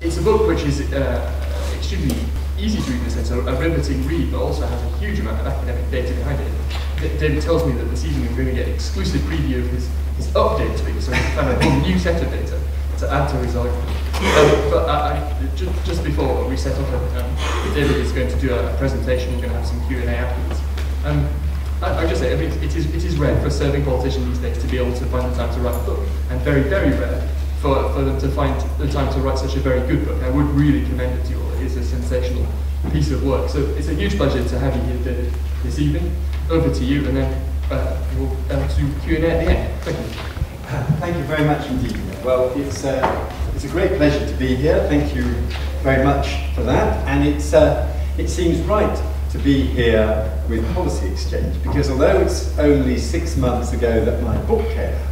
It's a book which is uh, extremely easy to read in the sense of a riveting read, but also has a huge amount of academic data behind it. David tells me that this evening we're going to get an exclusive preview of his, his update tweet, so he's found a whole new set of data to add to his argument. Um, but just, just before we set off, um, David is going to do a, a presentation, we're going to have some Q&A afterwards. Um, I, I just say, I mean, it is, it is rare for a serving politician these days to be able to find the time to write a book, and very, very rare for, for them to find the time to write such a very good book. I would really commend it to you all. It is a sensational piece of work. So it's a huge pleasure to have you here David, this evening. Over to you, and then uh, we'll um, do Q&A at the end. Thank you. Thank you very much indeed. Well, it's, uh, it's a great pleasure to be here. Thank you very much for that. And it's, uh, it seems right to be here with Policy Exchange because although it's only six months ago that my book came out,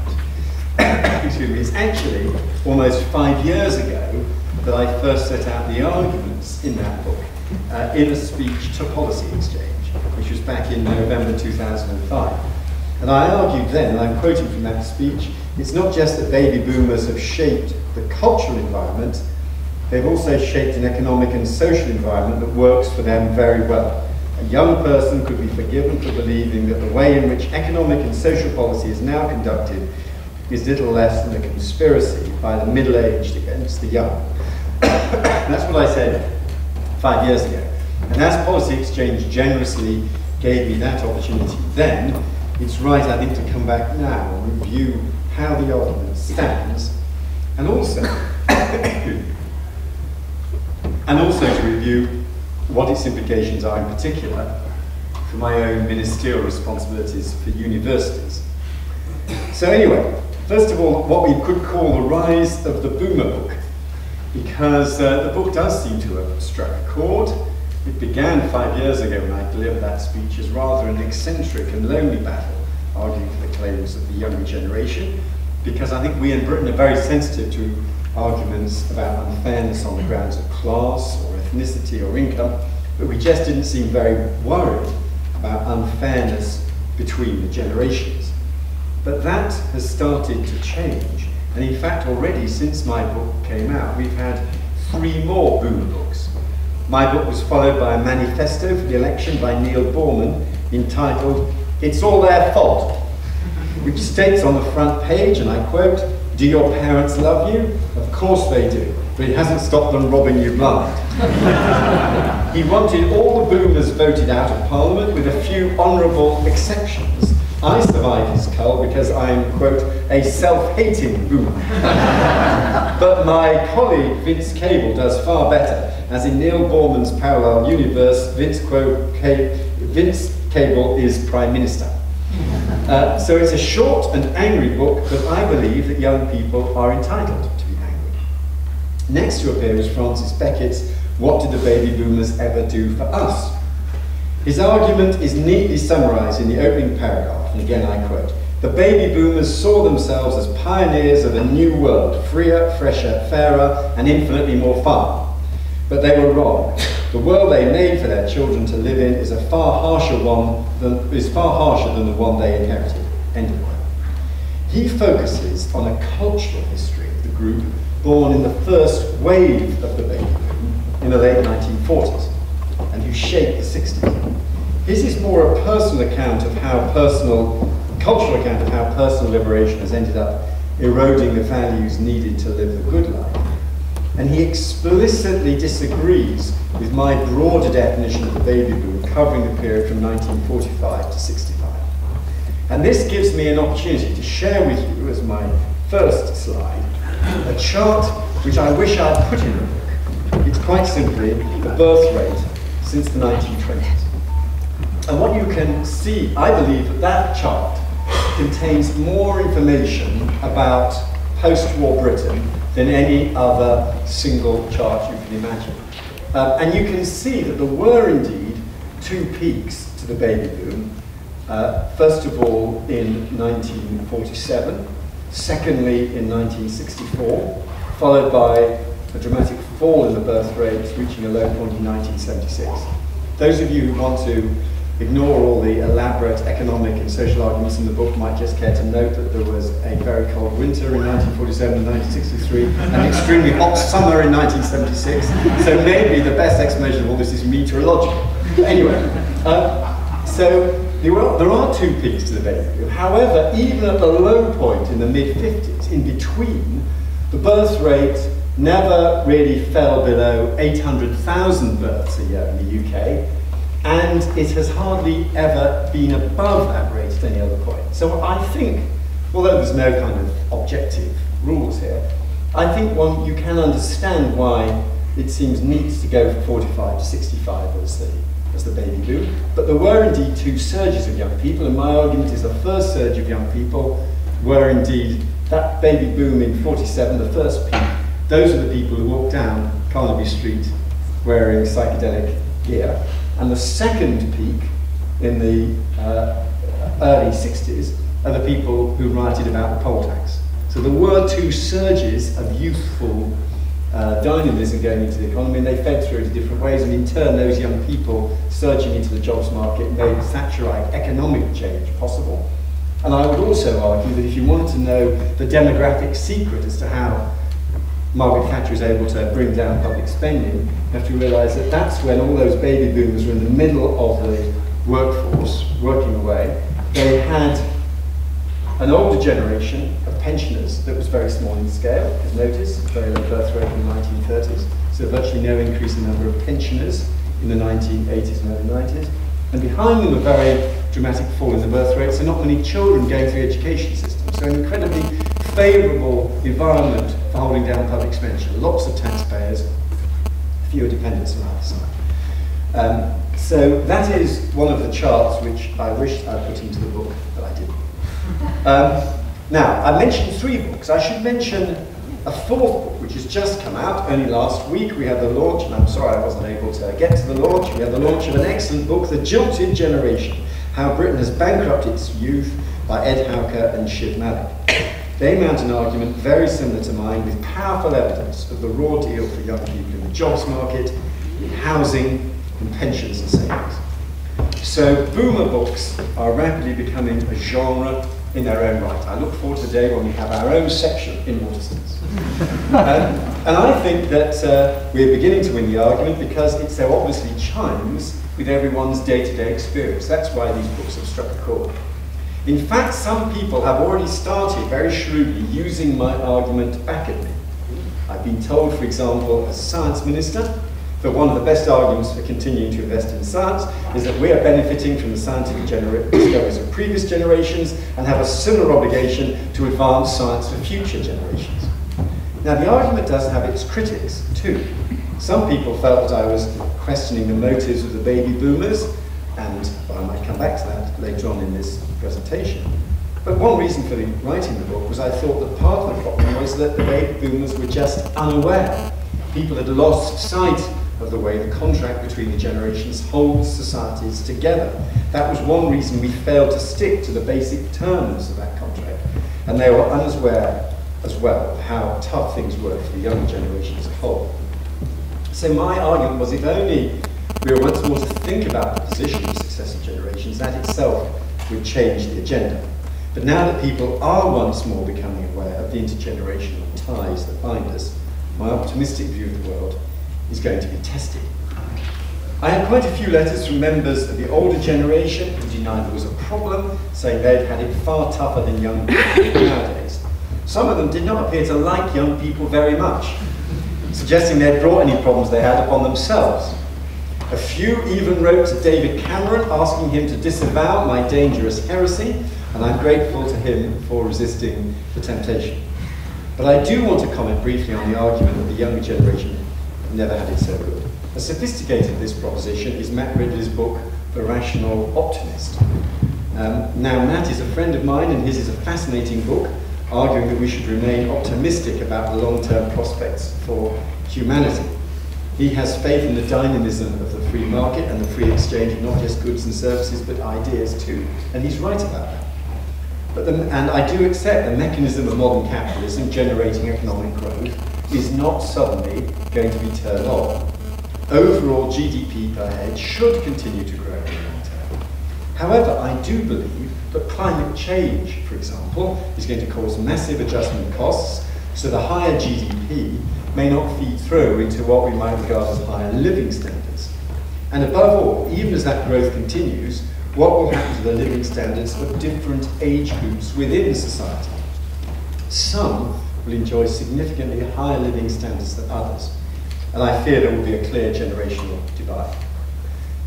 excuse me, it's actually almost five years ago that I first set out the arguments in that book uh, in a speech to Policy Exchange, which was back in November 2005. And I argued then, and I'm quoting from that speech, it's not just that baby boomers have shaped the cultural environment, they've also shaped an economic and social environment that works for them very well. A young person could be forgiven for believing that the way in which economic and social policy is now conducted is little less than a conspiracy by the middle-aged against the young. That's what I said five years ago. And as Policy Exchange generously gave me that opportunity then, it's right, I think, to come back now and review how the argument stands, and also, and also to review what its implications are in particular for my own ministerial responsibilities for universities. So anyway, first of all, what we could call the rise of the boomer book, because uh, the book does seem to have struck a chord. It began five years ago when I delivered that speech as rather an eccentric and lonely battle, arguing for the claims of the younger generation, because I think we in Britain are very sensitive to arguments about unfairness on the grounds of class or ethnicity or income, but we just didn't seem very worried about unfairness between the generations. But that has started to change, and in fact already since my book came out, we've had three more boomer books. My book was followed by a manifesto for the election by Neil Boorman entitled It's All Their Fault, which states on the front page, and I quote, do your parents love you? Of course they do, but it hasn't stopped them robbing you blind. he wanted all the boomers voted out of Parliament with a few honourable exceptions. I survive his cull because I'm, quote, a self-hating boomer. but my colleague Vince Cable does far better, as in Neil Boorman's parallel universe, Vince, quote, Vince Cable is Prime Minister. Uh, so it's a short and angry book, but I believe that young people are entitled to be angry. Next to appear is Francis Beckett's What Did the Baby Boomers Ever Do for Us? His argument is neatly summarised in the opening paragraph, and again I quote, the baby boomers saw themselves as pioneers of a new world, freer, fresher, fairer, and infinitely more fun. But they were wrong. The world they made for their children to live in is a far harsher one than, is far harsher than the one they inherited. End of quote. He focuses on a cultural history of the group born in the first wave of the baby boom in the late 1940s and who shaped the 60s. Is more a personal account of how personal, cultural account of how personal liberation has ended up eroding the values needed to live the good life and he explicitly disagrees with my broader definition of the baby boom covering the period from 1945 to 65. And this gives me an opportunity to share with you, as my first slide, a chart which I wish I'd put in the book. It's quite simply the birth rate since the 1920s. And what you can see, I believe that chart contains more information about post-war Britain than any other single chart you can imagine. Um, and you can see that there were indeed two peaks to the baby boom. Uh, first of all, in 1947, secondly, in 1964, followed by a dramatic fall in the birth rates, reaching a low point in 1976. Those of you who want to ignore all the elaborate economic and social arguments in the book, might just care to note that there was a very cold winter in 1947 and 1963, an extremely hot summer in 1976. So maybe the best explanation of all this is meteorological. Anyway, uh, so there are, two peaks to the baby. However, even at the low point in the mid 50s, in between, the birth rate never really fell below 800,000 births a year in the UK, and it has hardly ever been above that rate at any other point. So I think, although there's no kind of objective rules here, I think one you can understand why it seems neat to go from 45 to 65 as the, as the baby boom. But there were indeed two surges of young people, and my argument is the first surge of young people were indeed that baby boom in 47, the first peak. Those are the people who walked down Carnaby Street wearing psychedelic gear. And the second peak in the uh, early 60s are the people who rioted about the poll tax. So there were two surges of youthful uh, dynamism going into the economy, and they fed through in different ways. And in turn, those young people surging into the jobs market made Thatcherite economic change possible. And I would also argue that if you want to know the demographic secret as to how Margaret Thatcher is able to bring down public spending, you have to realise that that's when all those baby boomers were in the middle of the workforce, working away. They had an older generation of pensioners that was very small in scale, as noticed, very low birth rate in the 1930s, so virtually no increase in the number of pensioners in the 1980s and early 90s. And behind them a very dramatic fall in the birth rate, so not many children going through education system. So an incredibly favourable environment for holding down public expenditure. Lots of taxpayers, fewer dependents on either side. Um, so that is one of the charts which I wished I'd put into the book, but I didn't. Um, now, I mentioned three books. I should mention a fourth book, which has just come out only last week. We had the launch, and I'm sorry I wasn't able to get to the launch. We had the launch of an excellent book, The Jilted Generation How Britain Has Bankrupted Its Youth by Ed Howker and Shiv Malik. They mount an argument very similar to mine with powerful evidence of the raw deal for young people in the jobs market, in housing, in pensions and savings. So boomer books are rapidly becoming a genre in their own right. I look forward to the day when we have our own section in Waterstones. um, and I think that uh, we're beginning to win the argument because it so obviously chimes with everyone's day-to-day -day experience. That's why these books have struck a chord. In fact, some people have already started very shrewdly using my argument back at me. I've been told, for example, as science minister, that one of the best arguments for continuing to invest in science is that we are benefiting from the scientific discoveries of previous generations and have a similar obligation to advance science for future generations. Now, the argument does have its critics, too. Some people felt that I was questioning the motives of the baby boomers, and well, I might come back to that later on in this presentation. But one reason for writing the book was I thought that part of the problem was that the baby boomers were just unaware. People had lost sight of the way the contract between the generations holds societies together. That was one reason we failed to stick to the basic terms of that contract. And they were unaware as well of how tough things were for the younger generation as a whole. So my argument was if only we were once more to think about the position that itself would change the agenda. But now that people are once more becoming aware of the intergenerational ties that bind us, my optimistic view of the world is going to be tested. I had quite a few letters from members of the older generation who denied there was a problem, saying they'd had it far tougher than young people nowadays. Some of them did not appear to like young people very much, suggesting they'd brought any problems they had upon themselves. A few even wrote to David Cameron asking him to disavow my dangerous heresy, and I'm grateful to him for resisting the temptation. But I do want to comment briefly on the argument that the younger generation never had it so good. A sophisticated this proposition is Matt Ridley's book, The Rational Optimist. Um, now, Matt is a friend of mine, and his is a fascinating book, arguing that we should remain optimistic about the long-term prospects for humanity. He has faith in the dynamism of the free market and the free exchange of not just goods and services, but ideas too. And he's right about that. But the, and I do accept the mechanism of modern capitalism generating economic growth is not suddenly going to be turned off. Overall GDP per head should continue to grow in the long term. However, I do believe that climate change, for example, is going to cause massive adjustment costs, so the higher GDP may not feed through into what we might regard as higher living standards. And above all, even as that growth continues, what will happen to the living standards of different age groups within society? Some will enjoy significantly higher living standards than others, and I fear there will be a clear generational divide.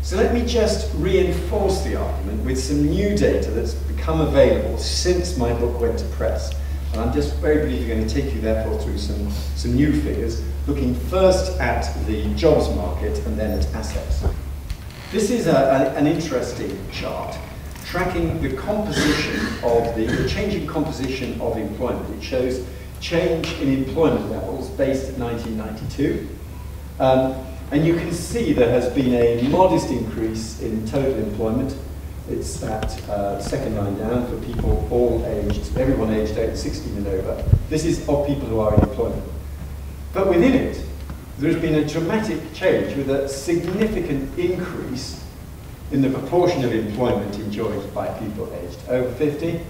So let me just reinforce the argument with some new data that's become available since my book went to press. And I'm just very briefly going to take you therefore through some, some new figures, looking first at the jobs market and then at assets. This is a, a, an interesting chart tracking the composition of the, the changing composition of employment. It shows change in employment levels based at 1992. Um, and you can see there has been a modest increase in total employment it's that uh, second line down for people all aged, everyone aged 16 and over. This is of people who are in employment. But within it, there's been a dramatic change with a significant increase in the proportion of employment enjoyed by people aged over 50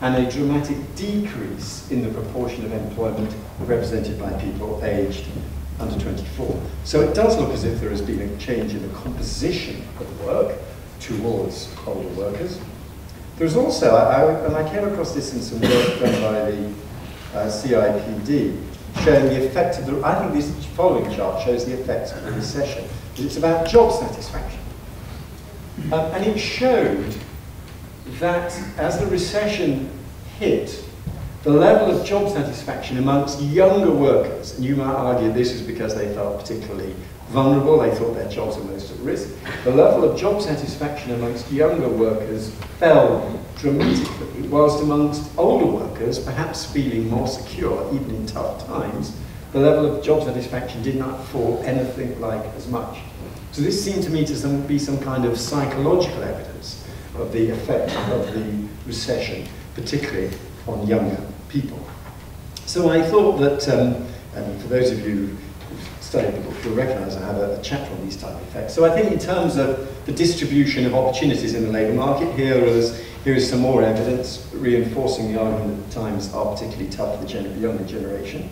and a dramatic decrease in the proportion of employment represented by people aged under 24. So it does look as if there has been a change in the composition of work, towards older workers. There's also, I, I, and I came across this in some work done by the uh, CIPD, showing the effect of the, I think this following chart shows the effects of the recession. It's about job satisfaction. Um, and it showed that as the recession hit, the level of job satisfaction amongst younger workers, and you might argue this is because they felt particularly vulnerable, they thought their jobs were most at risk. The level of job satisfaction amongst younger workers fell dramatically, whilst amongst older workers, perhaps feeling more secure even in tough times, the level of job satisfaction did not fall anything like as much. So this seemed to me to some, be some kind of psychological evidence of the effect of the recession, particularly on younger people. So I thought that, um, and for those of you study the book, you'll recognise I have a, a, chapter on these type of effects. So I think in terms of the distribution of opportunities in the labour market, here is, here is some more evidence reinforcing the argument that times are particularly tough for the younger generation.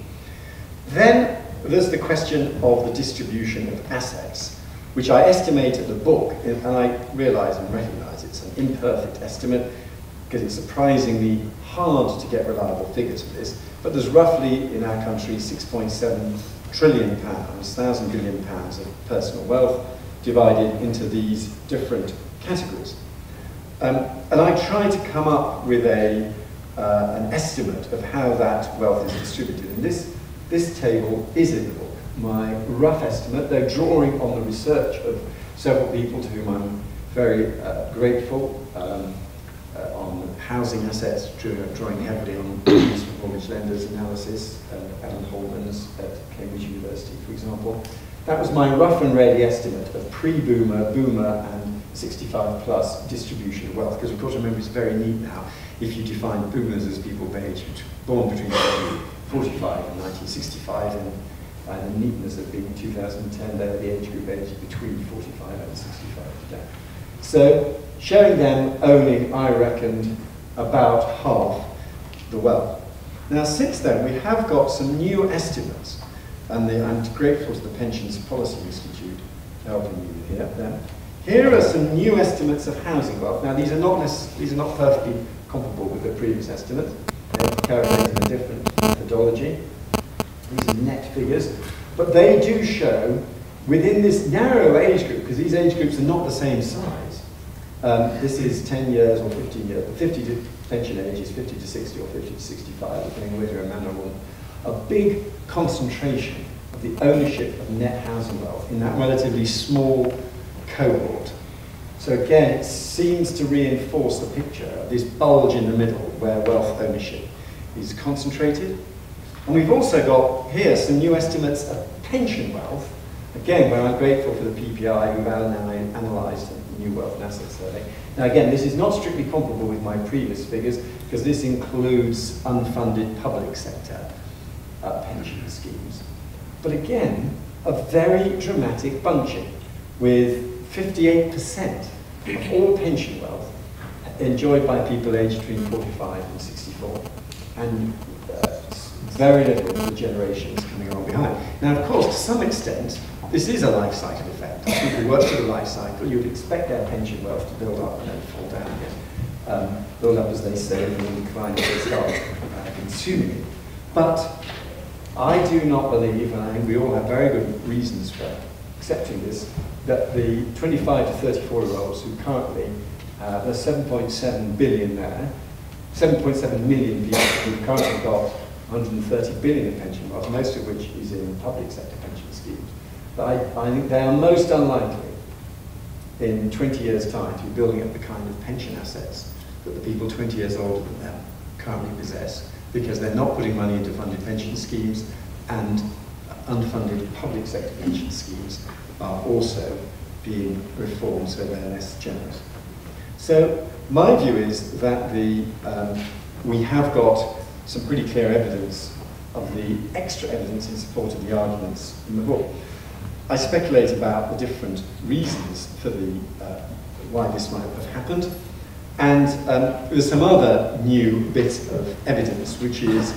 Then there's the question of the distribution of assets, which I estimate at the book, and I realise and recognise it's an imperfect estimate, because it's surprisingly hard to get reliable figures for this, but there's roughly in our country 6.7 trillion pounds, thousand billion pounds of personal wealth divided into these different categories. Um, and I tried to come up with a, uh, an estimate of how that wealth is distributed. And this, this table is in the book. My rough estimate, though drawing on the research of several people to whom I'm very uh, grateful, um, uh, on housing assets, drawing heavily on mortgage lenders analysis, uh, Alan Holmans at Cambridge University, for example. That was my rough and ready estimate of pre-boomer, boomer, and 65 plus distribution of wealth. Because of course, remember, it's very neat now if you define boomers as people aged born between 45 and 1965, and, and the neatness of being 2010, they're the age group aged between 45 and 65 today. So showing them owning, I reckoned, about half the wealth. Now, since then, we have got some new estimates, and the, I'm grateful to the Pensions Policy Institute helping me here. Then. Here are some new estimates of housing wealth. Now, these are not, these are not perfectly comparable with the previous estimates. They're calculated in a different methodology. These are net figures, but they do show within this narrow age group, because these age groups are not the same size, um, this is 10 years or 15 years. The 50 to pension age is 50 to 60 or 50 to 65, depending whether you're a man or a woman. A big concentration of the ownership of net housing wealth in that relatively small cohort. So again, it seems to reinforce the picture of this bulge in the middle where wealth ownership is concentrated. And we've also got here some new estimates of pension wealth, again, where I'm grateful for the PPI who've analysed new wealth and asset survey. Now again, this is not strictly comparable with my previous figures because this includes unfunded public sector uh, pension schemes. But again, a very dramatic bunching with 58% of all pension wealth enjoyed by people aged between 45 and 64. And uh, very little of the generations coming along behind. Now, of course, to some extent, this is a life cycle effect. you work through the life cycle, you'd expect their pension wealth to build up and then fall down again. Um, build up as they say, and then decline as they start uh, consuming it. But I do not believe, and I think we all have very good reasons for accepting this, that the 25 to 34 year olds who currently, uh, there's 7.7 billion there, 7.7 million people who've currently got 130 billion in pension wealth, most of which is in the public sector. But I, I think they are most unlikely in 20 years' time to be building up the kind of pension assets that the people 20 years older than them currently possess because they're not putting money into funded pension schemes and unfunded public sector pension schemes are also being reformed so they're less generous. So my view is that the, um, we have got some pretty clear evidence of the extra evidence in support of the arguments in the book. I speculate about the different reasons for the, uh, why this might have happened. And um, there's some other new bit of evidence, which is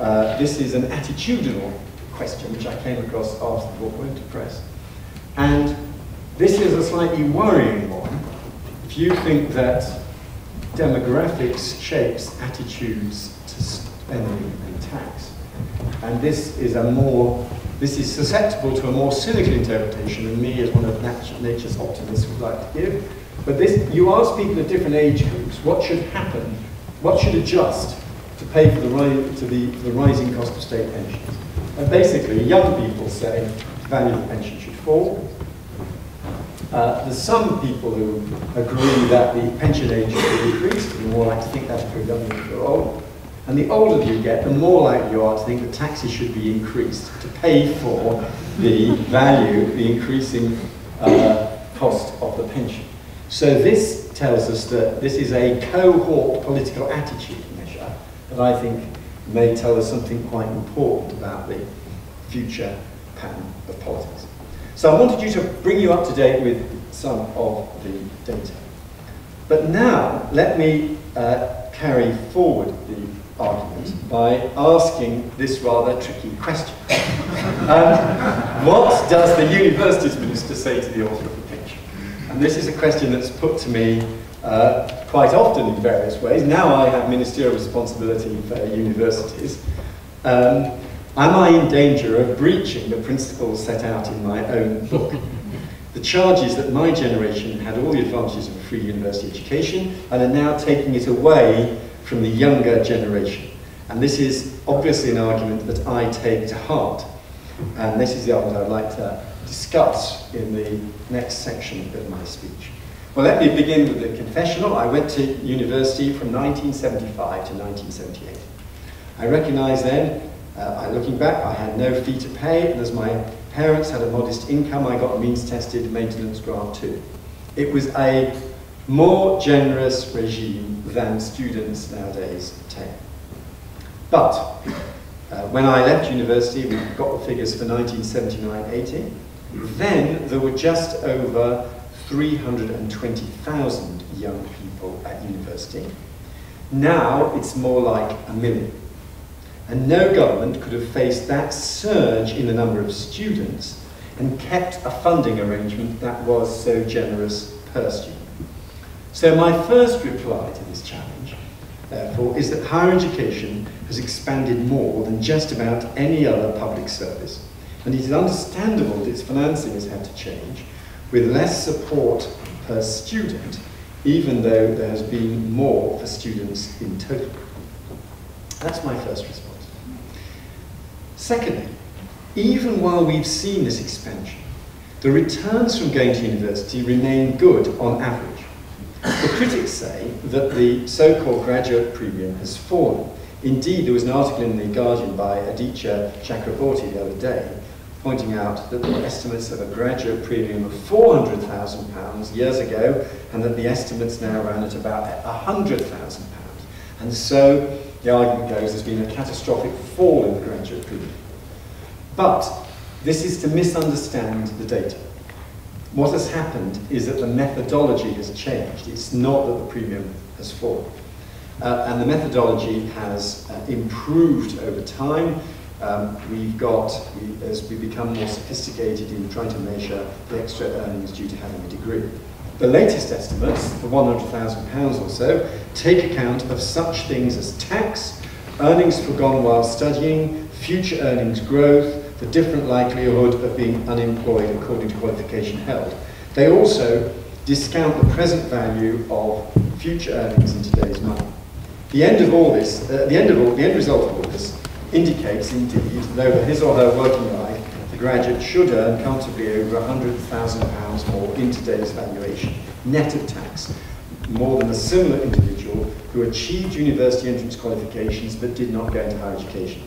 uh, this is an attitudinal question, which I came across after the book went to press. And this is a slightly worrying one. If you think that demographics shapes attitudes to spending and tax, and this is a more this is susceptible to a more cynical interpretation than me as one of nature's optimists would like to give. But this, you ask people at different age groups what should happen, what should adjust to pay for the, to the, for the rising cost of state pensions. And basically, young people say the value of the pension should fall. Uh, there's some people who agree that the pension age should be increased, and more like to think that's if you're old. And the older you get, the more likely you are to think that taxes should be increased to pay for the value, the increasing uh, cost of the pension. So this tells us that this is a cohort political attitude measure that I think may tell us something quite important about the future pattern of politics. So I wanted you to bring you up to date with some of the data. But now, let me uh, carry forward the argument by asking this rather tricky question. um, what does the universities minister say to the author of the Pinch? And this is a question that's put to me uh, quite often in various ways. Now I have ministerial responsibility for universities. Um, am I in danger of breaching the principles set out in my own book? The charge is that my generation had all the advantages of free university education and are now taking it away from the younger generation. And this is obviously an argument that I take to heart. And this is the argument I'd like to discuss in the next section of my speech. Well, let me begin with the confessional. I went to university from 1975 to 1978. I recognise then, uh, looking back, I had no fee to pay, and as my parents had a modest income, I got a means-tested maintenance grant too. It was a more generous regime than students nowadays take. But uh, when I left university, we got the figures for 1979-80, then there were just over 320,000 young people at university. Now it's more like a million. And no government could have faced that surge in the number of students and kept a funding arrangement that was so generous per student. So my first reply to this challenge, therefore, is that higher education has expanded more than just about any other public service. And it is understandable that its financing has had to change, with less support per student, even though there has been more for students in total. That's my first response. Secondly, even while we've seen this expansion, the returns from going to university remain good on average. The critics say that the so-called graduate premium has fallen. Indeed, there was an article in The Guardian by Aditya Chakrabortty the other day pointing out that were estimates of a graduate premium of £400,000 years ago and that the estimates now ran at about £100,000. And so the argument goes there's been a catastrophic fall in the graduate premium. But this is to misunderstand the data. What has happened is that the methodology has changed. It's not that the premium has fallen. Uh, and the methodology has uh, improved over time. Um, we've got, we, as we become more sophisticated in trying to measure the extra earnings due to having a degree. The latest estimates, the £100,000 or so, take account of such things as tax, earnings forgone while studying, future earnings growth, the different likelihood of being unemployed according to qualification held. They also discount the present value of future earnings in today's money. The end of all this, uh, the end of all, the end result of all this indicates indeed that over his or her working life, the graduate should earn comfortably over £100,000 more in today's valuation, net of tax, more than a similar individual who achieved university entrance qualifications but did not go into higher education.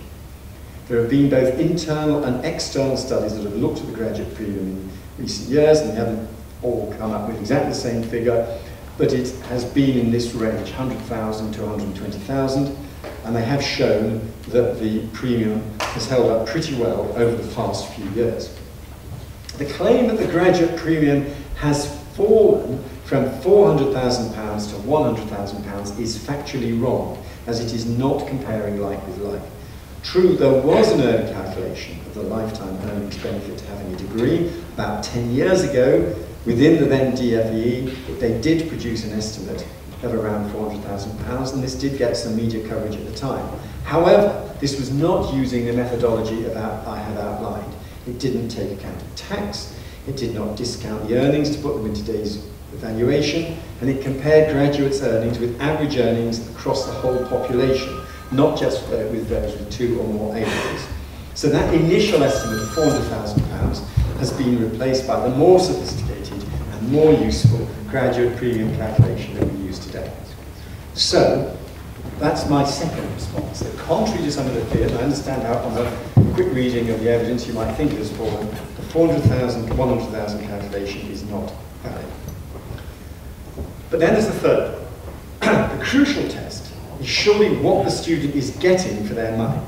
There have been both internal and external studies that have looked at the graduate premium in recent years, and they haven't all come up with exactly the same figure, but it has been in this range, 100,000 to 120,000, and they have shown that the premium has held up pretty well over the past few years. The claim that the graduate premium has fallen from £400,000 to £100,000 is factually wrong, as it is not comparing like with like. True, there was an early calculation of the lifetime earnings benefit to having a degree about 10 years ago. Within the then DFE, they did produce an estimate of around £400,000, and this did get some media coverage at the time. However, this was not using the methodology that I have outlined. It didn't take account of tax, it did not discount the earnings to put them in today's evaluation, and it compared graduates' earnings with average earnings across the whole population not just uh, with those with two or more A-levels. So that initial estimate of £400,000 has been replaced by the more sophisticated and more useful graduate premium calculation that we use today. So, that's my second response. That contrary to some of the fears, I understand how on a quick reading of the evidence you might think it has fallen, the 400,000, 100,000 calculation is not valid. But then there's the third. the crucial test is surely what the student is getting for their money.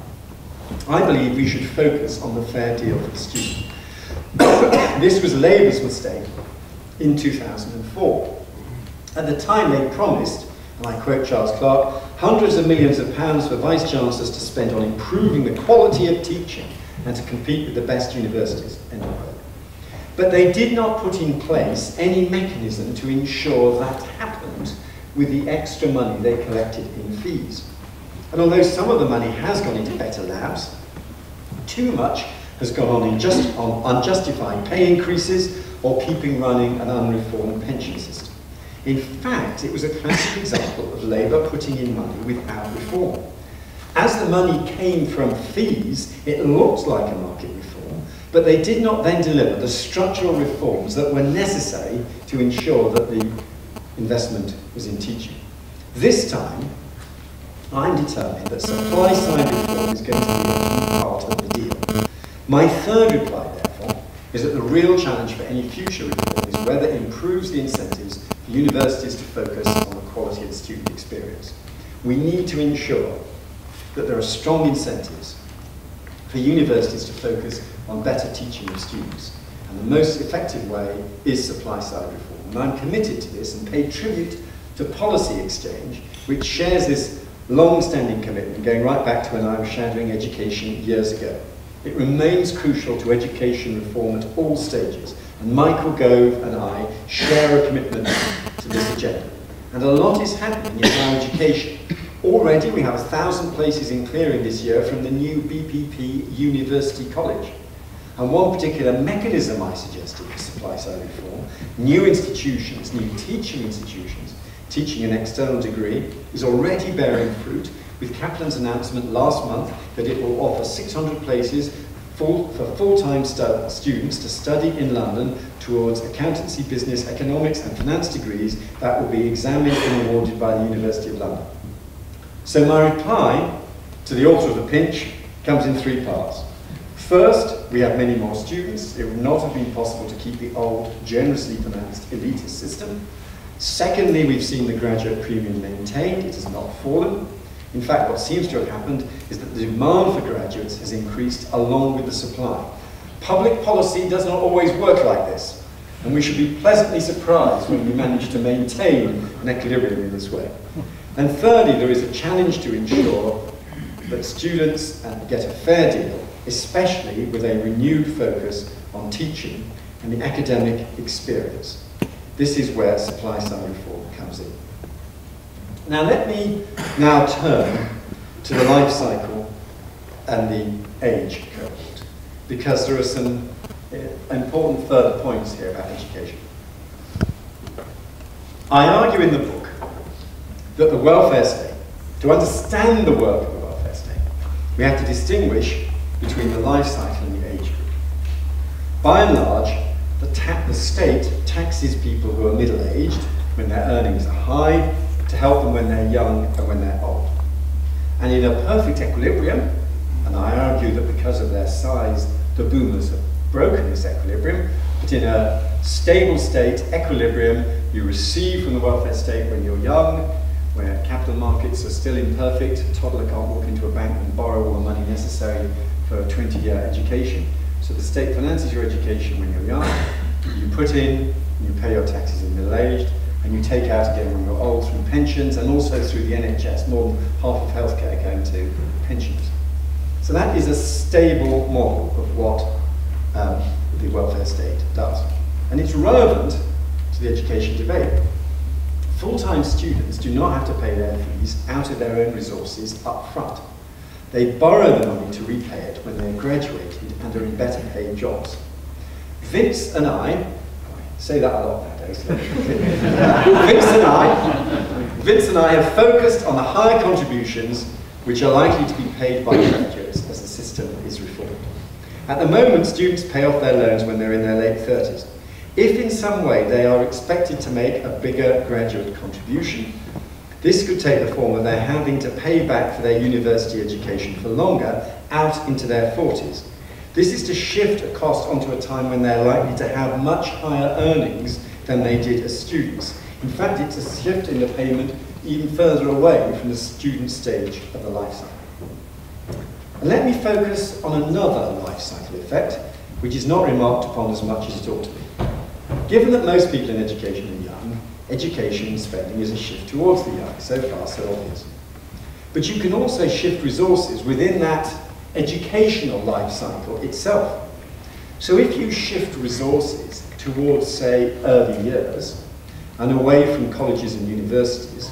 I believe we should focus on the fair deal for the student. this was Labour's mistake in 2004. At the time they promised, and I quote Charles Clarke, hundreds of millions of pounds for vice chancellors to spend on improving the quality of teaching and to compete with the best universities. But they did not put in place any mechanism to ensure that happened with the extra money they collected in fees. And although some of the money has gone into better labs, too much has gone on, in just, on pay increases or keeping running an unreformed pension system. In fact, it was a classic example of Labour putting in money without reform. As the money came from fees, it looked like a market reform, but they did not then deliver the structural reforms that were necessary to ensure that the investment was in teaching. This time, I'm determined that supply side reform is going to be a key part of the deal. My third reply, therefore, is that the real challenge for any future reform is whether it improves the incentives for universities to focus on the quality of the student experience. We need to ensure that there are strong incentives for universities to focus on better teaching of students. And the most effective way is supply side reform. And I'm committed to this and pay tribute to Policy Exchange, which shares this long-standing commitment going right back to when I was shadowing education years ago. It remains crucial to education reform at all stages, and Michael Gove and I share a commitment to this agenda. And a lot is happening in higher education. Already we have a thousand places in clearing this year from the new BPP University College. And one particular mechanism I suggested for supply side reform, new institutions, new teaching institutions, teaching an external degree, is already bearing fruit with Kaplan's announcement last month that it will offer 600 places full, for full-time stu students to study in London towards accountancy, business, economics and finance degrees that will be examined and awarded by the University of London. So my reply to the author of The Pinch comes in three parts. First, we have many more students. It would not have been possible to keep the old, generously financed elitist system. Secondly, we've seen the graduate premium maintained. It has not fallen. In fact, what seems to have happened is that the demand for graduates has increased along with the supply. Public policy does not always work like this. And we should be pleasantly surprised when we manage to maintain an equilibrium in this way. And thirdly, there is a challenge to ensure that students uh, get a fair deal, especially with a renewed focus on teaching and the academic experience. This is where supply side reform comes in. Now let me now turn to the life cycle and the age cohort, because there are some uh, important further points here about education. I argue in the book that the welfare state, to understand the work of the welfare state, we have to distinguish between the life cycle and the age group. By and large, the, the state taxes people who are middle-aged when their earnings are high to help them when they're young and when they're old. And in a perfect equilibrium, and I argue that because of their size, the boomers have broken this equilibrium, but in a stable state, equilibrium, you receive from the welfare state when you're young, where capital markets are still imperfect, a toddler can't walk into a bank and borrow all the money necessary for a 20-year education. So the state finances your education when you're young, you put in, you pay your taxes in middle-aged, and you take out again when you're old through pensions and also through the NHS, more than half of healthcare going to pensions. So that is a stable model of what um, the welfare state does. And it's relevant to the education debate. Full-time students do not have to pay their fees out of their own resources up front. They borrow the money to repay it when they're graduated and are in better paid jobs. Vince and I, say that a lot nowadays, Vince and I, Vince and I have focused on the higher contributions which are likely to be paid by graduates as the system is reformed. At the moment, students pay off their loans when they're in their late 30s. If in some way they are expected to make a bigger graduate contribution, this could take the form of their having to pay back for their university education for longer out into their 40s. This is to shift a cost onto a time when they're likely to have much higher earnings than they did as students. In fact, it's a shift in the payment even further away from the student stage of the life cycle. And let me focus on another life cycle effect, which is not remarked upon as much as it ought to be. Given that most people in education education spending is a shift towards the young, so far so obvious. But you can also shift resources within that educational life cycle itself. So if you shift resources towards, say, early years, and away from colleges and universities,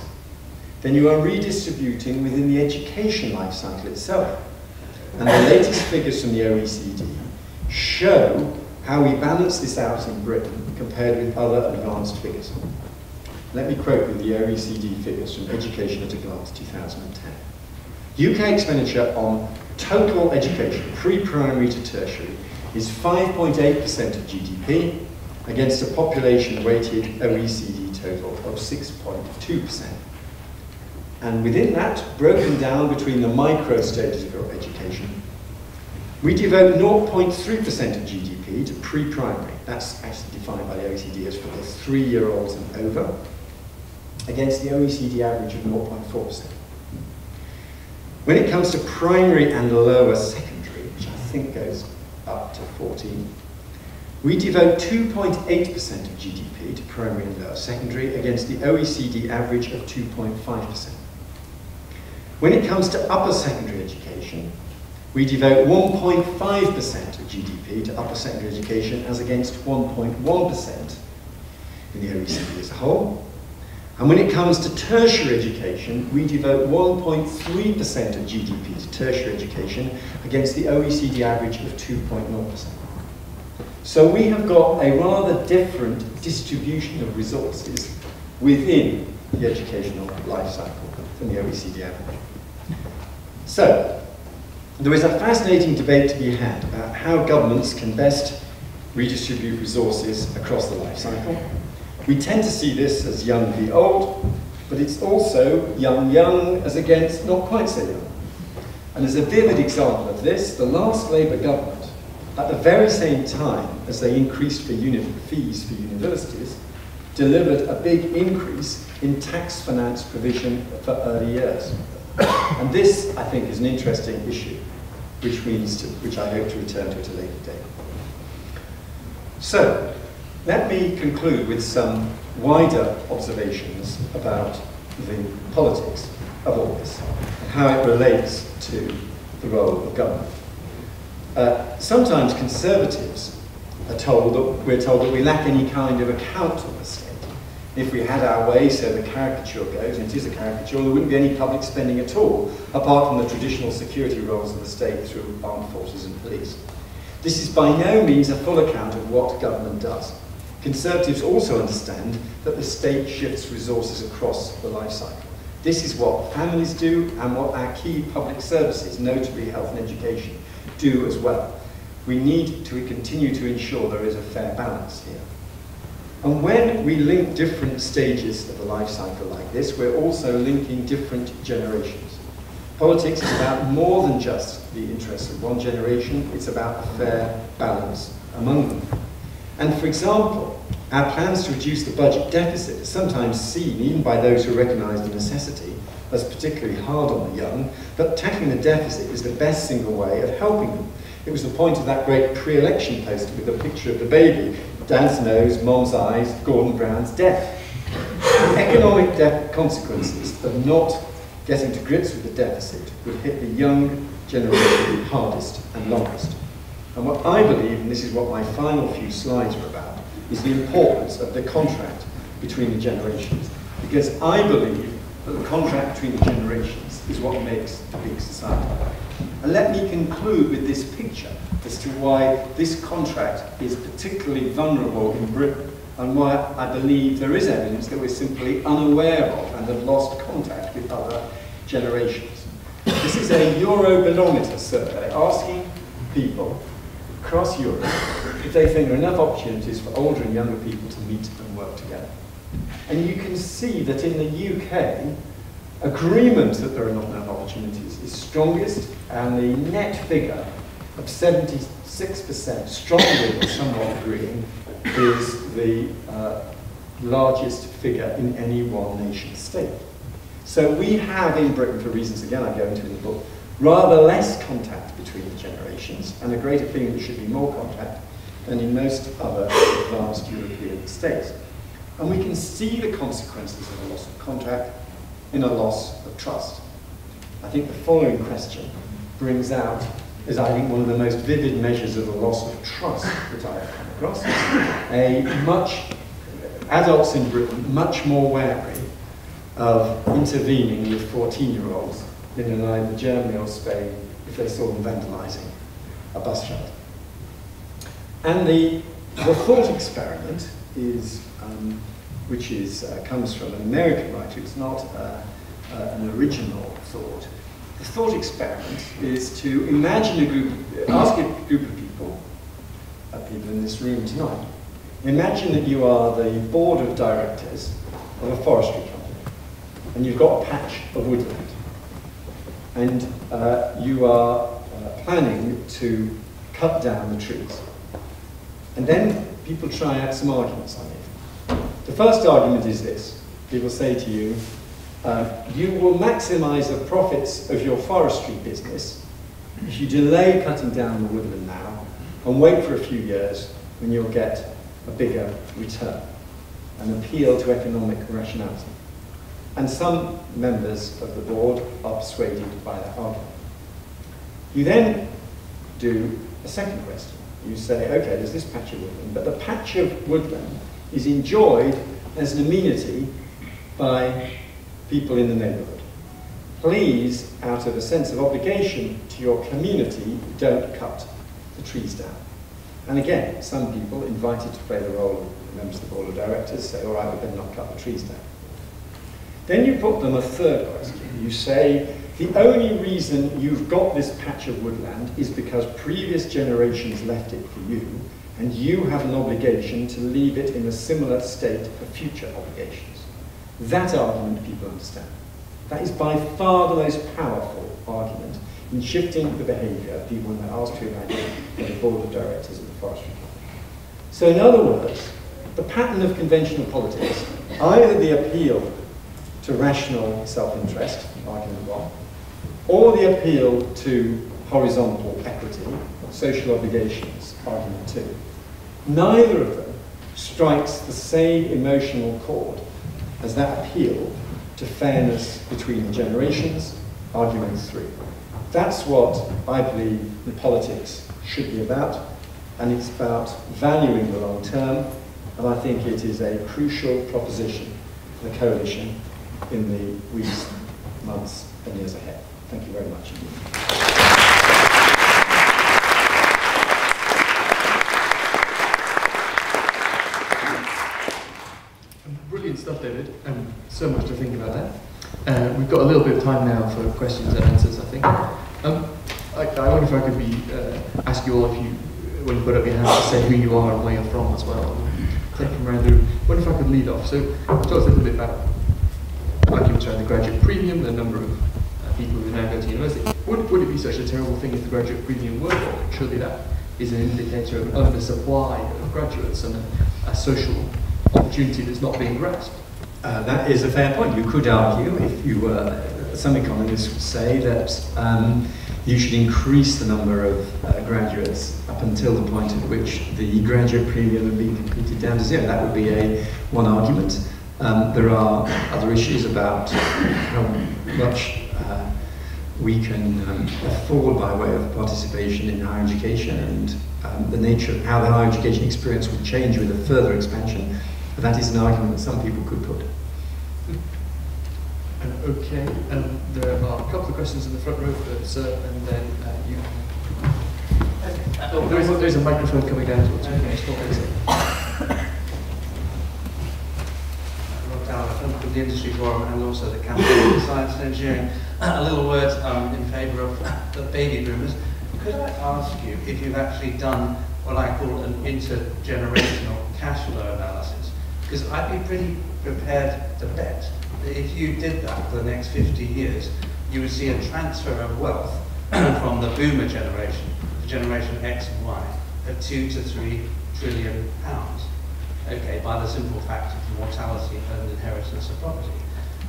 then you are redistributing within the education life cycle itself. And the latest figures from the OECD show how we balance this out in Britain compared with other advanced figures. Let me quote with the OECD figures from Education at a Glance 2010. UK expenditure on total education, pre-primary to tertiary, is 5.8% of GDP against a population-weighted OECD total of 6.2%. And within that, broken down between the micro stages of education, we devote 0.3% of GDP to pre-primary. That's actually defined by the OECD as for the three-year-olds and over, against the OECD average of 0.4%. When it comes to primary and lower secondary, which I think goes up to 14, we devote 2.8% of GDP to primary and lower secondary against the OECD average of 2.5%. When it comes to upper secondary education, we devote 1.5% of GDP to upper secondary education as against 1.1% in the OECD as a whole. And when it comes to tertiary education, we devote 1.3% of GDP to tertiary education against the OECD average of 2.0%. So we have got a rather different distribution of resources within the educational life cycle than the OECD average. So, there is a fascinating debate to be had about how governments can best redistribute resources across the life cycle. We tend to see this as young v old, but it's also young young as against not quite so young. And as a vivid example of this, the last Labour government, at the very same time as they increased for fees for universities, delivered a big increase in tax finance provision for early years. And this, I think, is an interesting issue, which means to, which I hope to return to at a later date. So, Let me conclude with some wider observations about the politics of all this and how it relates to the role of government. Uh, sometimes conservatives are told that we're told that we lack any kind of account of the state. If we had our way, so the caricature goes, and it is a caricature, there wouldn't be any public spending at all, apart from the traditional security roles of the state through armed forces and police. This is by no means a full account of what government does. Conservatives also understand that the state shifts resources across the life cycle. This is what families do and what our key public services, notably health and education, do as well. We need to continue to ensure there is a fair balance here. And when we link different stages of the life cycle like this, we're also linking different generations. Politics is about more than just the interests of one generation, it's about a fair balance among them. And for example, our plans to reduce the budget deficit are sometimes seen, even by those who recognise the necessity, as particularly hard on the young, but tackling the deficit is the best single way of helping them. It was the point of that great pre-election poster with the picture of the baby, Dad's nose, Mom's eyes, Gordon Brown's death. Economic de consequences of not getting to grips with the deficit would hit the young generation hardest and longest. And what I believe, and this is what my final few slides are about, is the importance of the contract between the generations. Because I believe that the contract between the generations is what makes a big society. And let me conclude with this picture as to why this contract is particularly vulnerable in Britain and why I believe there is evidence that we're simply unaware of and have lost contact with other generations. This is a Eurobarometer survey asking people across Europe if they think there are enough opportunities for older and younger people to meet and work together. And you can see that in the UK, agreement that there are not enough opportunities is strongest, and the net figure of 76% strongly or somewhat agreeing is the uh, largest figure in any one nation state. So we have in Britain, for reasons again I go into in the book, rather less contact between the generations and a greater feeling there should be more contact than in most other advanced European states. And we can see the consequences of a loss of contact in a loss of trust. I think the following question brings out, is I think one of the most vivid measures of the loss of trust that I have come across. A much, adults in Britain, much more wary of intervening with 14-year-olds in either Germany or Spain if they saw them vandalising a bus shelter. And the, the thought experiment is um, which is, uh, comes from an American writer. It's not uh, uh, an original thought. The thought experiment is to imagine a group, ask a group of people, uh, people in this room tonight, imagine that you are the board of directors of a forestry company, and you've got a patch of woodland, and uh, you are uh, planning to cut down the trees. And then people try out some arguments on it. The first argument is this. People say to you, uh, you will maximize the profits of your forestry business if you delay cutting down the woodland now and wait for a few years when you'll get a bigger return. An appeal to economic rationality. And some members of the board are persuaded by that argument. You then do a second question. You say, okay, there's this patch of woodland, but the patch of woodland is enjoyed as an amenity by people in the neighbourhood. Please, out of a sense of obligation to your community, don't cut the trees down. And again, some people invited to play the role of members of the board of directors say, all right, we better not cut the trees down. Then you put them a third question. You say, the only reason you've got this patch of woodland is because previous generations left it for you, and you have an obligation to leave it in a similar state for future obligations. That argument people understand. That is by far the most powerful argument in shifting the behaviour of people when they're asked to imagine the board of directors of the forestry company. So in other words, the pattern of conventional politics, either the appeal to rational self-interest, argument one, or the appeal to horizontal equity, social obligations, argument two. Neither of them strikes the same emotional chord as that appeal to fairness between generations, argument three. That's what I believe the politics should be about, and it's about valuing the long term, and I think it is a crucial proposition for the coalition in the weeks, months, and years ahead. Thank you very much. Brilliant stuff, David, and so much to think about there. Uh, we've got a little bit of time now for questions and answers, I think. Um, I, I wonder if I could be uh, ask you all if you, when you put up your hand, to say who you are and where you're from as well. Take them around the room. I wonder if I could lead off. So, talk a little bit about arguments around the graduate premium, the number of uh, people who now go to university. Would, would it be such a terrible thing if the graduate premium were falling? Surely that is an indicator of an undersupply of graduates and a, a social opportunity that's not being grasped. Uh, that is a fair point. You could argue, if you were, some economists would say that um, you should increase the number of uh, graduates up until the point at which the graduate premium had been completed down to zero. That would be a one argument. Um, there are other issues about how much uh, we can um, afford by way of participation in higher education and um, the nature of how the higher education experience would change with a further expansion that is an argument that some people could put. Okay, um, there are a couple of questions in the front row, for sir, and then uh, you. Oh, there is, there is a microphone coming down towards you. Okay. Dowler from the Industry Forum and also the Council for Science and Engineering. A little word um, in favour of the baby boomers. Could I ask you if you've actually done what I call an intergenerational cash flow analysis? Because I'd be pretty prepared to bet that if you did that for the next 50 years, you would see a transfer of wealth from the boomer generation to generation X and Y of two to three trillion pounds. Okay, by the simple fact of mortality and inheritance of property.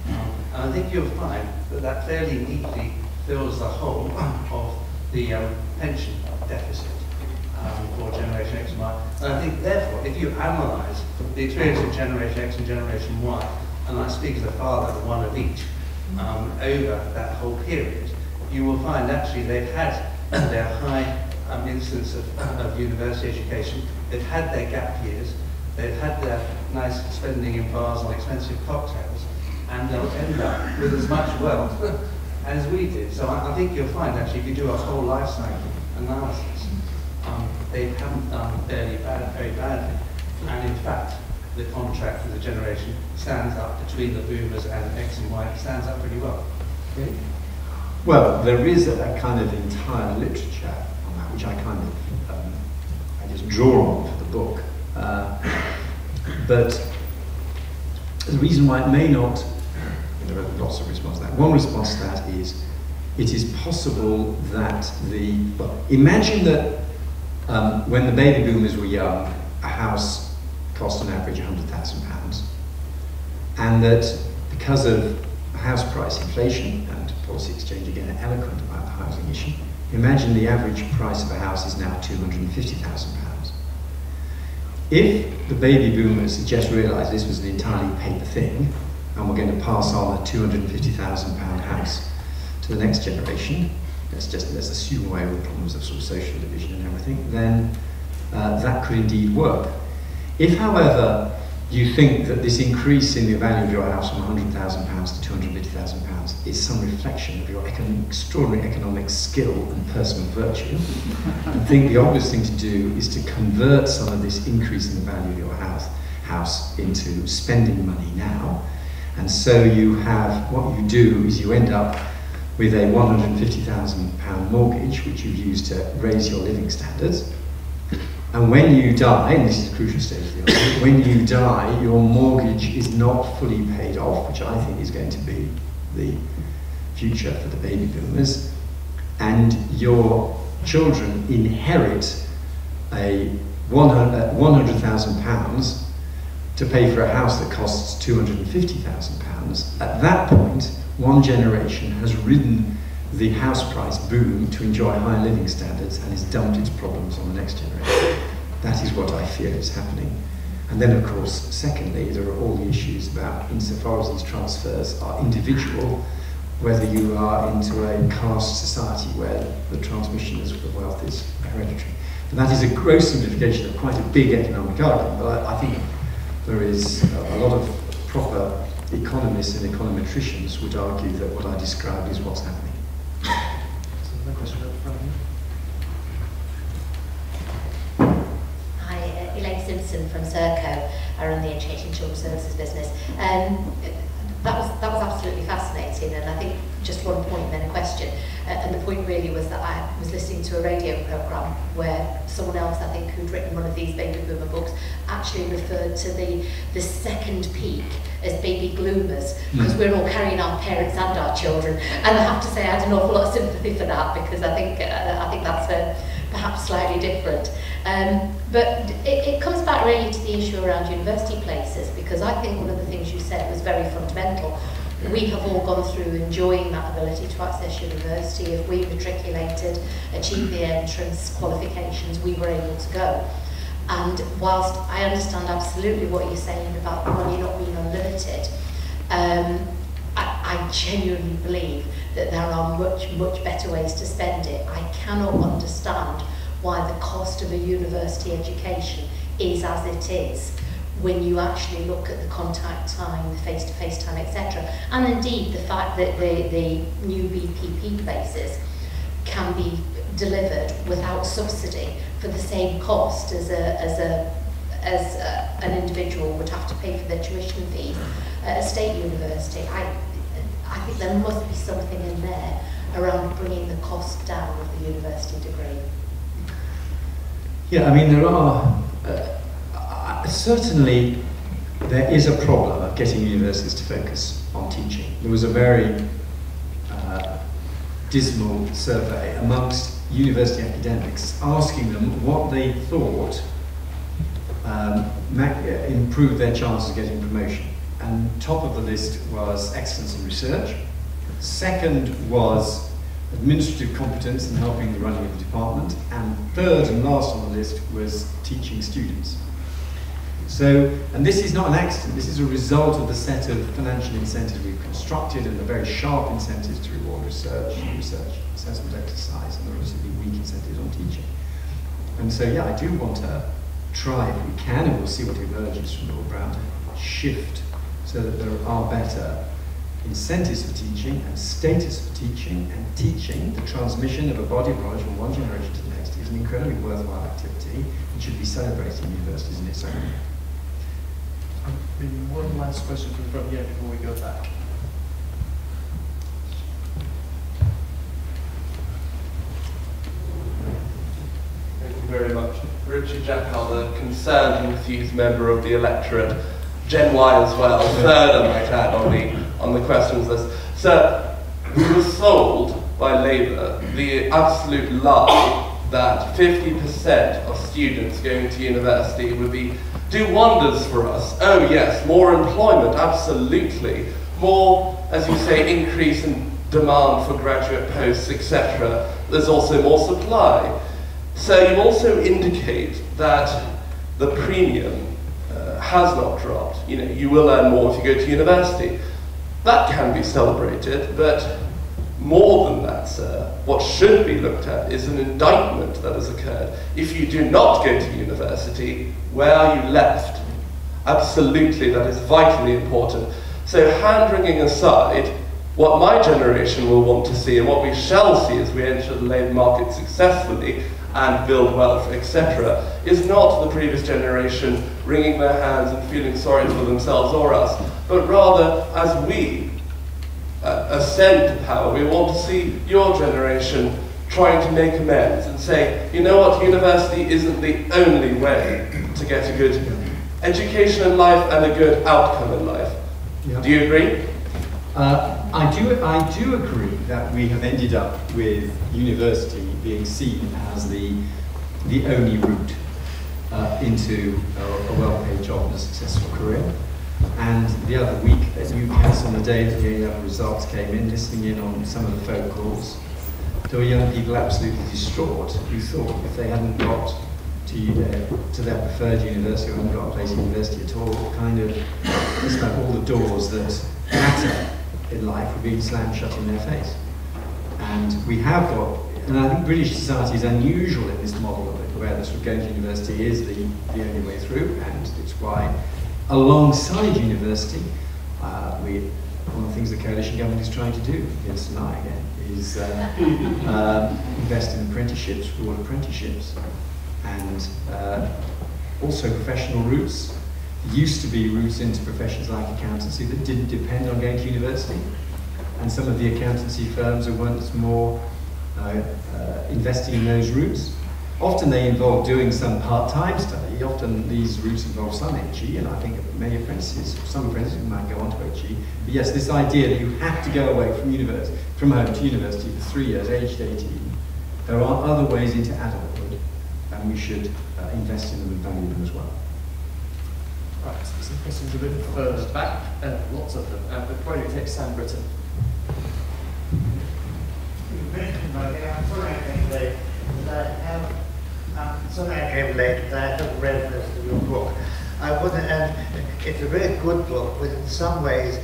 Um, and I think you'll find that that fairly neatly fills the hole of the um, pension deficit um, for Generation X and Y. And I think, therefore, if you analyse the experience of Generation X and Generation Y, and I speak as a father of one of each, um, over that whole period, you will find actually they've had their high um, instance of, of university education, they've had their gap years, they've had their nice spending in bars on expensive cocktails, and they'll end up with as much wealth as we did. So I, I think you'll find actually if you do a whole life cycle analysis, um, they haven't done fairly bad, very badly. And in fact, the contract for the generation stands up between the boomers and X and Y, stands up pretty well. Okay. Well, there is a, kind of entire literature on that, which I kind of, um, I just draw on for the book. Uh, but the reason why it may not, there are lots of responses to that. One response to that is, it is possible that the, well, imagine that um, when the baby boomers were young, a house cost on average £100,000, and that because of house price inflation and policy exchange again eloquent about the housing issue, imagine the average price of a house is now £250,000. If the baby boomers had just realised this was an entirely paper thing, and we're going to pass on a £250,000 house to the next generation, let's just let's assume away all the problems of sort of social division and everything, then uh, that could indeed work. If, however, you think that this increase in the value of your house from £100,000 to £250,000 is some reflection of your econ extraordinary economic skill and personal virtue, I think the obvious thing to do is to convert some of this increase in the value of your house, house into spending money now. And so you have, what you do is you end up with a £150,000 mortgage, which you've used to raise your living standards, and when you die, and this is a crucial stage of the argument, when you die, your mortgage is not fully paid off, which I think is going to be the future for the baby boomers, and your children inherit a £100,000 uh, to pay for a house that costs £250,000. At that point, one generation has ridden the house price boom to enjoy higher living standards and has dumped its problems on the next generation. That is what I fear is happening. And then, of course, secondly, there are all the issues about insofar as these transfers are individual, whether you are into a caste society where the transmission of wealth is hereditary. And that is a gross simplification of quite a big economic argument, but I, think there is a, lot of proper economists and econometricians would argue that what I described is what's happening. Another question up front here. Hi, uh, Elaine Simpson from Serco. I run the Education Children's Services business. Um, that was that was absolutely fascinating, and I think just one point, then a question. Uh, and the point really was that I was listening to a radio program where someone else, I think, who'd written one of these baby boomer books, actually referred to the the second peak as baby gloomers because mm. we're all carrying our parents and our children. And I have to say, I had an awful lot of sympathy for that because I think uh, I think that's a perhaps slightly different. Um, but it, it comes back really to the issue around university places because I think one of the things you said was very fundamental. We have all gone through enjoying that ability to access university. If we matriculated, achieved the entrance qualifications, we were able to go. And whilst I understand absolutely what you're saying about money not being unlimited, um, I, I genuinely believe that there are much, much better ways to spend it. I cannot understand why the cost of a university education is as it is when you actually look at the contact time, the face-to-face -face time, etc. And indeed the fact that the, the new BPP places can be delivered without subsidy for the same cost as a, as a as a, an individual would have to pay for their tuition fees at a state university. I, I think there must be something in there around bringing the cost down of the university degree. Yeah, I mean, there are, uh, uh, certainly there is a problem of getting universities to focus on teaching. There was a very uh, dismal survey amongst university academics asking them what they thought um, improved their chances of getting promotion. And top of the list was excellence in research. Second was administrative competence in helping the running of the department. And third and last on the list was teaching students. So, and this is not an accident, this is a result of the set of financial incentives we've constructed and the very sharp incentives to reward research, research, assessment exercise, and the relatively weak incentives on teaching. And so, yeah, I do want to try, if we can, and we'll see what emerges from Lord Browne, to shift so that there are better incentives for teaching and status for teaching and teaching, the transmission of a body of knowledge from one generation to the next is an incredibly worthwhile activity and should be celebrated in universities in its own way. Um, maybe one last question from the front here before we go back. Thank you very much. Richard Jackal, the concerned and enthused member of the electorate Gen Y as well, third I might add on the, on the questions list. So we were sold by Labour the absolute lie that 50% of students going to university would be do wonders for us. Oh yes, more employment, absolutely. More, as you say, increase in demand for graduate posts, etc. There's also more supply. So you also indicate that the premium has not dropped. You know, you will earn more if you go to university. That can be celebrated, but more than that, sir, what should be looked at is an indictment that has occurred. If you do not go to university, where are you left? Absolutely, that is vitally important. So hand-wringing aside, what my generation will want to see and what we shall see as we enter the labour market successfully and build wealth, etc., is not the previous generation wringing their hands and feeling sorry for themselves or us, but rather as we uh, ascend to power, we want to see your generation trying to make amends and say, you know what, university isn't the only way to get a good education in life and a good outcome in life. Yeah. Do you agree? Uh, I do, I do agree that we have ended up with university being seen as the, the only route uh, into a, a well-paid job and a successful career. And the other week at Newcastle, on the day the A-level results came in, listening in on some of the phone calls, there were young people absolutely distraught who thought if they hadn't got to their, to their preferred university or haven't got a place in university at all, kind of, it's like all the doors that matter in life were being slammed shut in their face. And we have got, and I think British society is unusual in this model of it, where the sort of going to university is the, the only way through, and it's why, alongside university, uh, we, one of the things the coalition government is trying to do, against an eye again, is uh, uh, invest in apprenticeships, broad apprenticeships, and uh, also professional routes. There used to be routes into professions like accountancy that didn't depend on going to university, and some of the accountancy firms are once more uh, investing in those routes. Often they involve doing some part-time study. Often these routes involve some HE, and I think many apprentices, some apprentices might go on to HE. But yes, this idea that you have to go away from university, from home to university for three years, aged 18. There are other ways into adulthood, and we should uh, invest in them and value them as well. Right, so some questions a bit further back, uh, lots of them. Uh, but you take Sam Brittan? Mentioned, think, I'm sorry I came late, but I have, sorry I came late, I have read most of your book. I wouldn't, and it's a very good book, but in some ways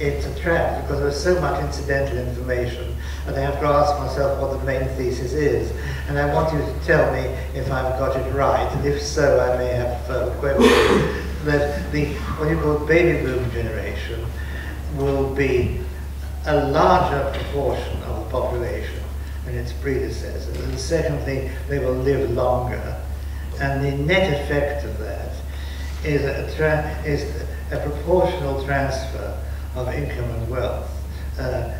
it's a trap because there's so much incidental information and I have to ask myself what the main thesis is. And I want you to tell me if I've got it right, and if so, I may have further questions. that the, what you call baby boom generation will be a larger proportion of the population than its predecessors. And secondly, they will live longer. And the net effect of that is a, is a proportional transfer of income and wealth uh,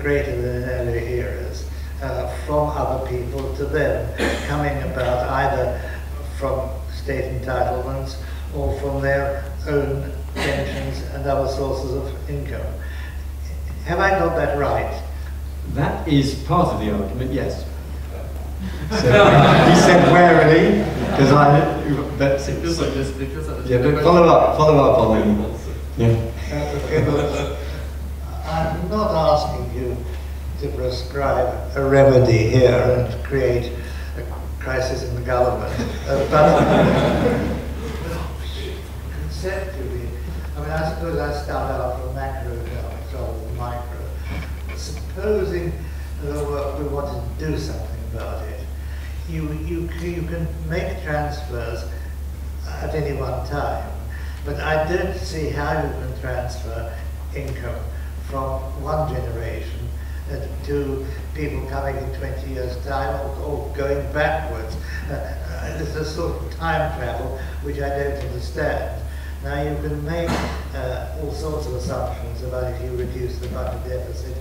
greater than in earlier eras uh, from other people to them, coming about either from state entitlements or from their own pensions and other sources of income. Have I got that right? That is part of the argument, yes. So he said warily, because I. That's it. Feels like this. It feels like this. Yeah, but follow up, follow up on them. Yeah. I'm not asking you to prescribe a remedy here and create a crisis in the government, uh, but conceptually, I mean, I suppose I start out from macro economics rather than micro. Supposing uh, we wanted to do something about it, you, you, you can make transfers at any one time, but I don't see how you can transfer income from one generation uh, to people coming in 20 years' time or, or going backwards. Uh, uh, it's a sort of time travel which I don't understand. Now you can make uh, all sorts of assumptions about if you reduce the budget deficit,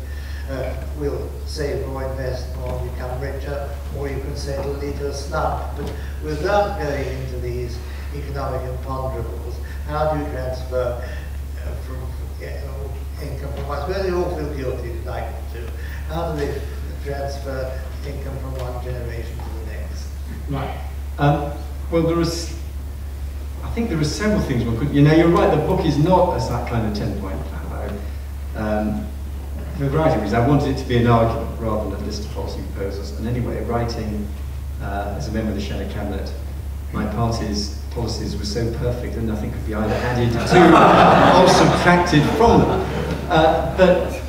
uh, we'll save more, invest more, become richer, or you can say it'll lead to a slump. But without going into these economic imponderables, how do you transfer uh, from income from one? Well, they all feel guilty like to. How do they transfer income from one generation to the next? Right. Um, well, there is I think there are several things one could, you know, you're right, the book is not as that kind of 10 point plan. I, um, for a variety of reasons, I wanted it to be an argument rather than a list of policy proposals. And anyway, writing uh, as a member of the Shadow Cabinet, my party's policies were so perfect that nothing could be either added to or subtracted from them. Uh, but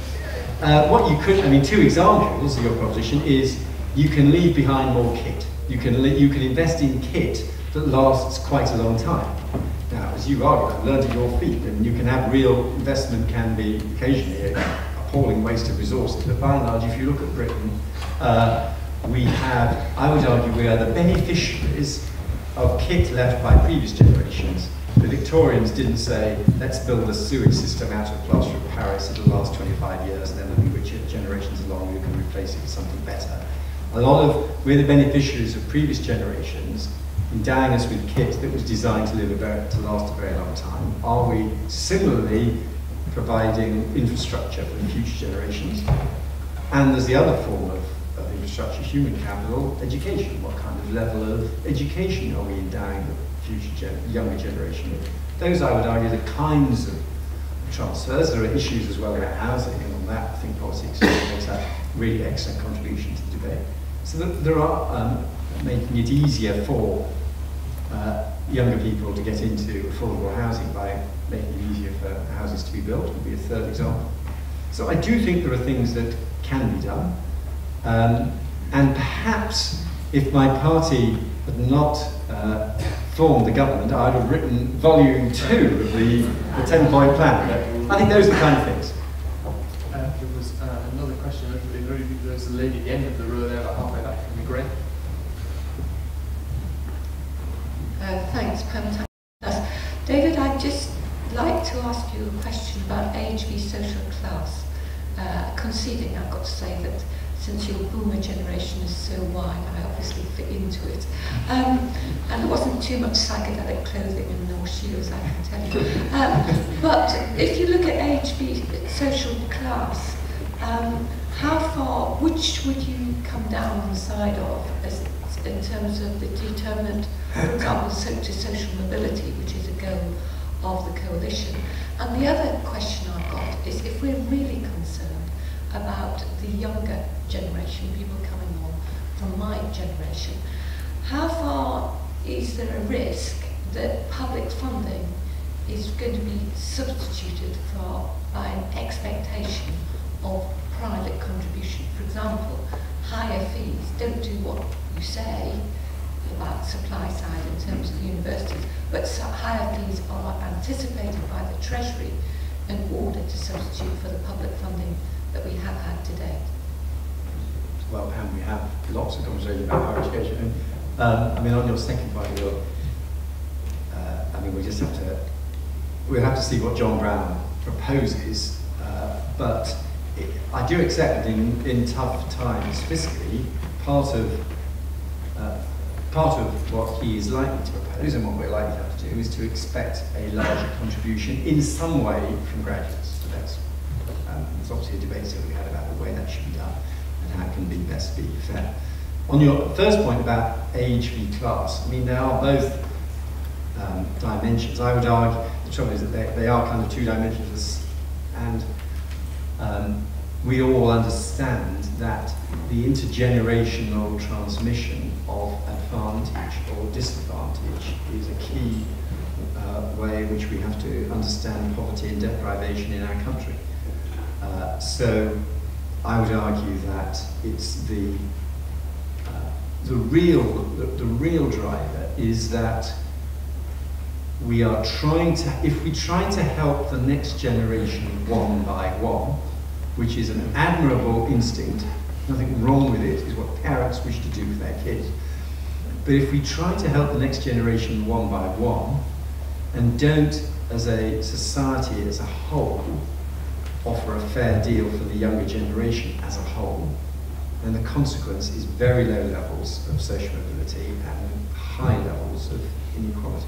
uh, what you could, I mean, two examples of your proposition is you can leave behind more kit. You can, you can invest in kit that lasts quite a long time. Now, as you argue, learned at your feet, and you can have real investment can be occasionally an appalling waste of resources, but by and large, if you look at Britain, uh, we have, I would argue, we are the beneficiaries of kit left by previous generations. The Victorians didn't say, let's build a sewage system out of plaster of Paris, it'll last 25 years, and then there'll be richer generations along, we can replace it with something better. A lot of, we're the beneficiaries of previous generations, endowing us with kit that was designed to live to last a very long time? Are we similarly providing infrastructure for future generations? And there's the other form of, of infrastructure, human capital, education. What kind of level of education are we endowing the future gen younger generation with? Those, I would argue, the kinds of transfers. There are issues as well about housing, and on that, I think exchange makes a really excellent contribution to the debate. So there are um, making it easier for uh, younger people to get into affordable housing by making it easier for houses to be built would be a third example. So I do think there are things that can be done. Um, and perhaps if my party had not uh, formed the government, I'd have written volume two of the, the 10 point plan. But I think those are the kind of things. Uh, there was uh, another question. There was a lady at the end of the row there, about halfway back from the grey. Uh, thanks, Pam. David, I'd just like to ask you a question about age v social class. Uh, conceding, I've got to say that since your boomer generation is so wide, I obviously fit into it. Um, and it wasn't too much psychedelic clothing and no shoes, I can tell you. Um, but if you look at age social class, um, how far, which would you come down on the side of as, in terms of the determinant, for example, so, to social mobility, which is a goal of the coalition? And the other question I've got is if we're really concerned about the younger generation, people coming on from my generation, how far is there a risk that public funding is going to be substituted for by an expectation of private contribution? For example, higher fees don't do what you say about supply side in terms of universities, but higher fees are anticipated by the Treasury in order to substitute for the public funding that we have had today? Well, Pam, we have lots of conversations about higher education. Um, I mean, on your second point, uh, I mean, we just have to, we have to see what John Browne proposes. Uh, but I do accept that in, in tough times fiscally, part of uh, part of what he is likely to propose and what we're likely to have to do is to expect a larger contribution in some way from graduates. So that's um, there's obviously a debate that we had about the way that should be done and how it can be best be fair. On your first point about age v class, I mean, they are both um, dimensions. I would argue the trouble is that they, they are kind of two dimensions, and um, we all understand that the intergenerational transmission of advantage or disadvantage is a key uh, way in which we have to understand poverty and deprivation in our country. Uh, so I would argue that it's the uh, the real the, the real driver is that we are trying to if we try to help the next generation one by one, which is an admirable instinct, nothing wrong with it, is what parents wish to do for their kids. But if we try to help the next generation one by one, and don't, as a society as a whole, offer a fair deal for the younger generation as a whole, then the consequence is very low levels of social mobility and high levels of inequality.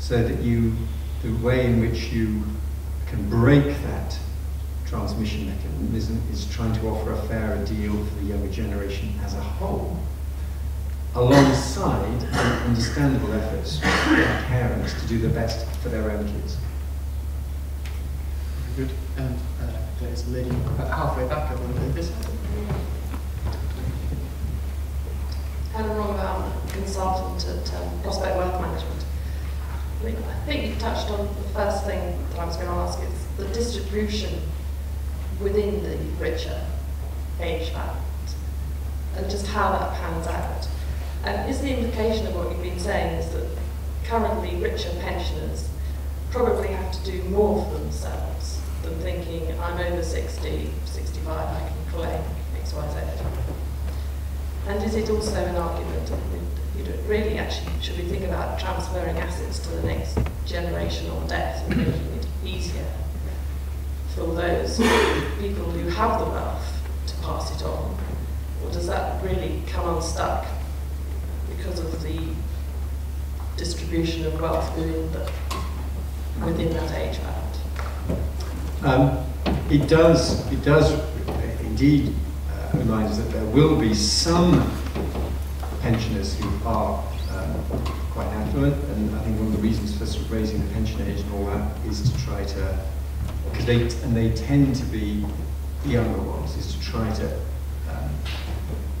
So that you, the way in which you can break that transmission mechanism is trying to offer a fairer deal for the younger generation as a whole, alongside understandable efforts by parents to do the best for their own kids. Very good. And uh, there's a lady halfway back over this. Helen Rongbam, consultant at um, Prospect Wealth Management. I, mean, I think you touched on the first thing that I was going to ask is the distribution within the richer age band and just how that pans out. And is the implication of what you've been saying is that currently richer pensioners probably have to do more for themselves than thinking I'm over 60, 65, I can claim X, Y, Z. And is it also an argument that you really actually should we think about transferring assets to the next generation or death and making it easier for those people who have the wealth to pass it on? Or does that really come unstuck because of the distribution of wealth within, the, within that age band? Um, it does, it does indeed uh, remind us that there will be some pensioners who are um, quite affluent, and I think one of the reasons for sort of raising the pension age and all that is to try to they and they tend to be the younger ones, is to try to um,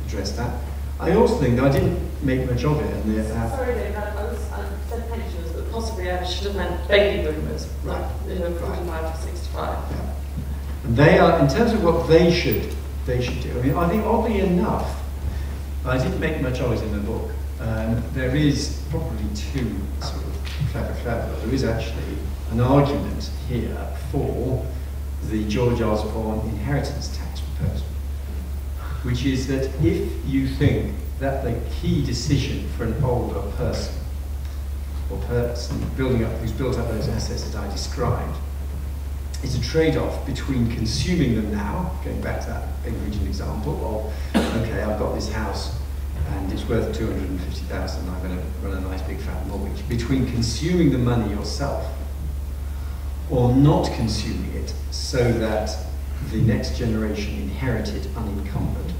address that. I also think that I didn't make much of it. And the, uh, Sorry, Dave, I was, I said pensioners, but possibly I should have meant baby boomers, Right. like, you know, 45 to 65. And they are, in terms of what they should, they should do. I mean, I think oddly enough, I didn't make much of it in the book. Um, there is probably two sort of clever, clever. There is actually an argument here for the George Osborne inheritance tax proposal, which is that if you think that the key decision for an older person or person building up, who's built up those assets that I described, is a trade-off between consuming them now, going back to that region example of, okay, I've got this house and it's worth 250,000 and I'm going to run a nice big fat mortgage, between consuming the money yourself or not consuming it so that the next generation inherit it unencumbered,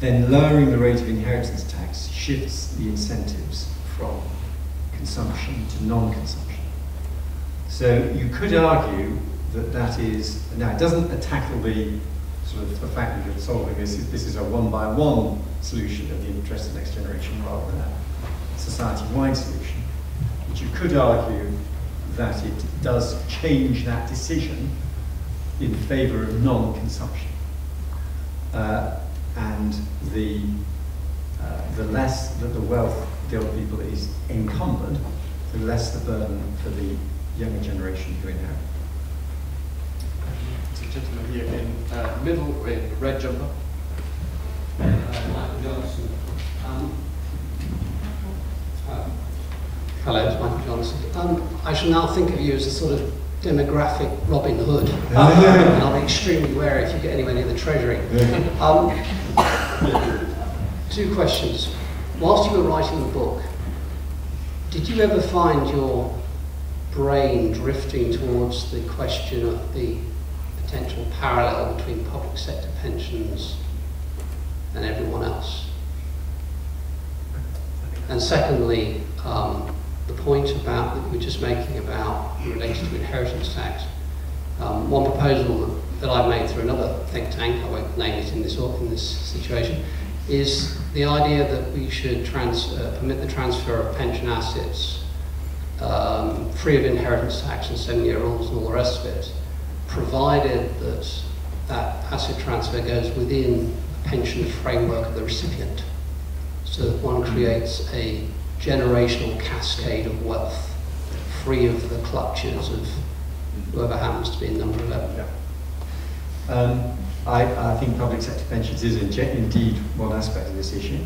then lowering the rate of inheritance tax shifts the incentives from consumption to non-consumption. So you could argue that that is, now it doesn't tackle the of the fact that you're solving this, Is, this is a one-by-one solution of the interest of the next generation rather than a society-wide solution. But you could argue that it does change that decision in favour of non-consumption. Uh, and the, uh, the less that the wealth of the old people is encumbered, the less the burden for the younger generation who inherit. There's a gentleman here in uh, middle in red jumper. Uh, Michael Johnson. Um, uh, hello, it's Michael Johnson. Um, I shall now think of you as a sort of demographic Robin Hood. and I'll be extremely wary if you get anywhere near the Treasury. Um, two questions. Whilst you were writing the book, did you ever find your brain drifting towards the question of the potential parallel between public sector pensions and everyone else? And secondly, um, the point about that you were just making about related to inheritance tax. Um, one proposal that, I've made through another think tank, I won't name it in this in this situation, is the idea that we should trans, uh, permit the transfer of pension assets um, free of inheritance tax and seven-year rules and all the rest of it, provided that that asset transfer goes within the pension framework of the recipient, so that one creates a generational cascade of wealth, free of the clutches of whoever happens to be in number 11. Um, I, I think public sector pensions is indeed one aspect of this issue.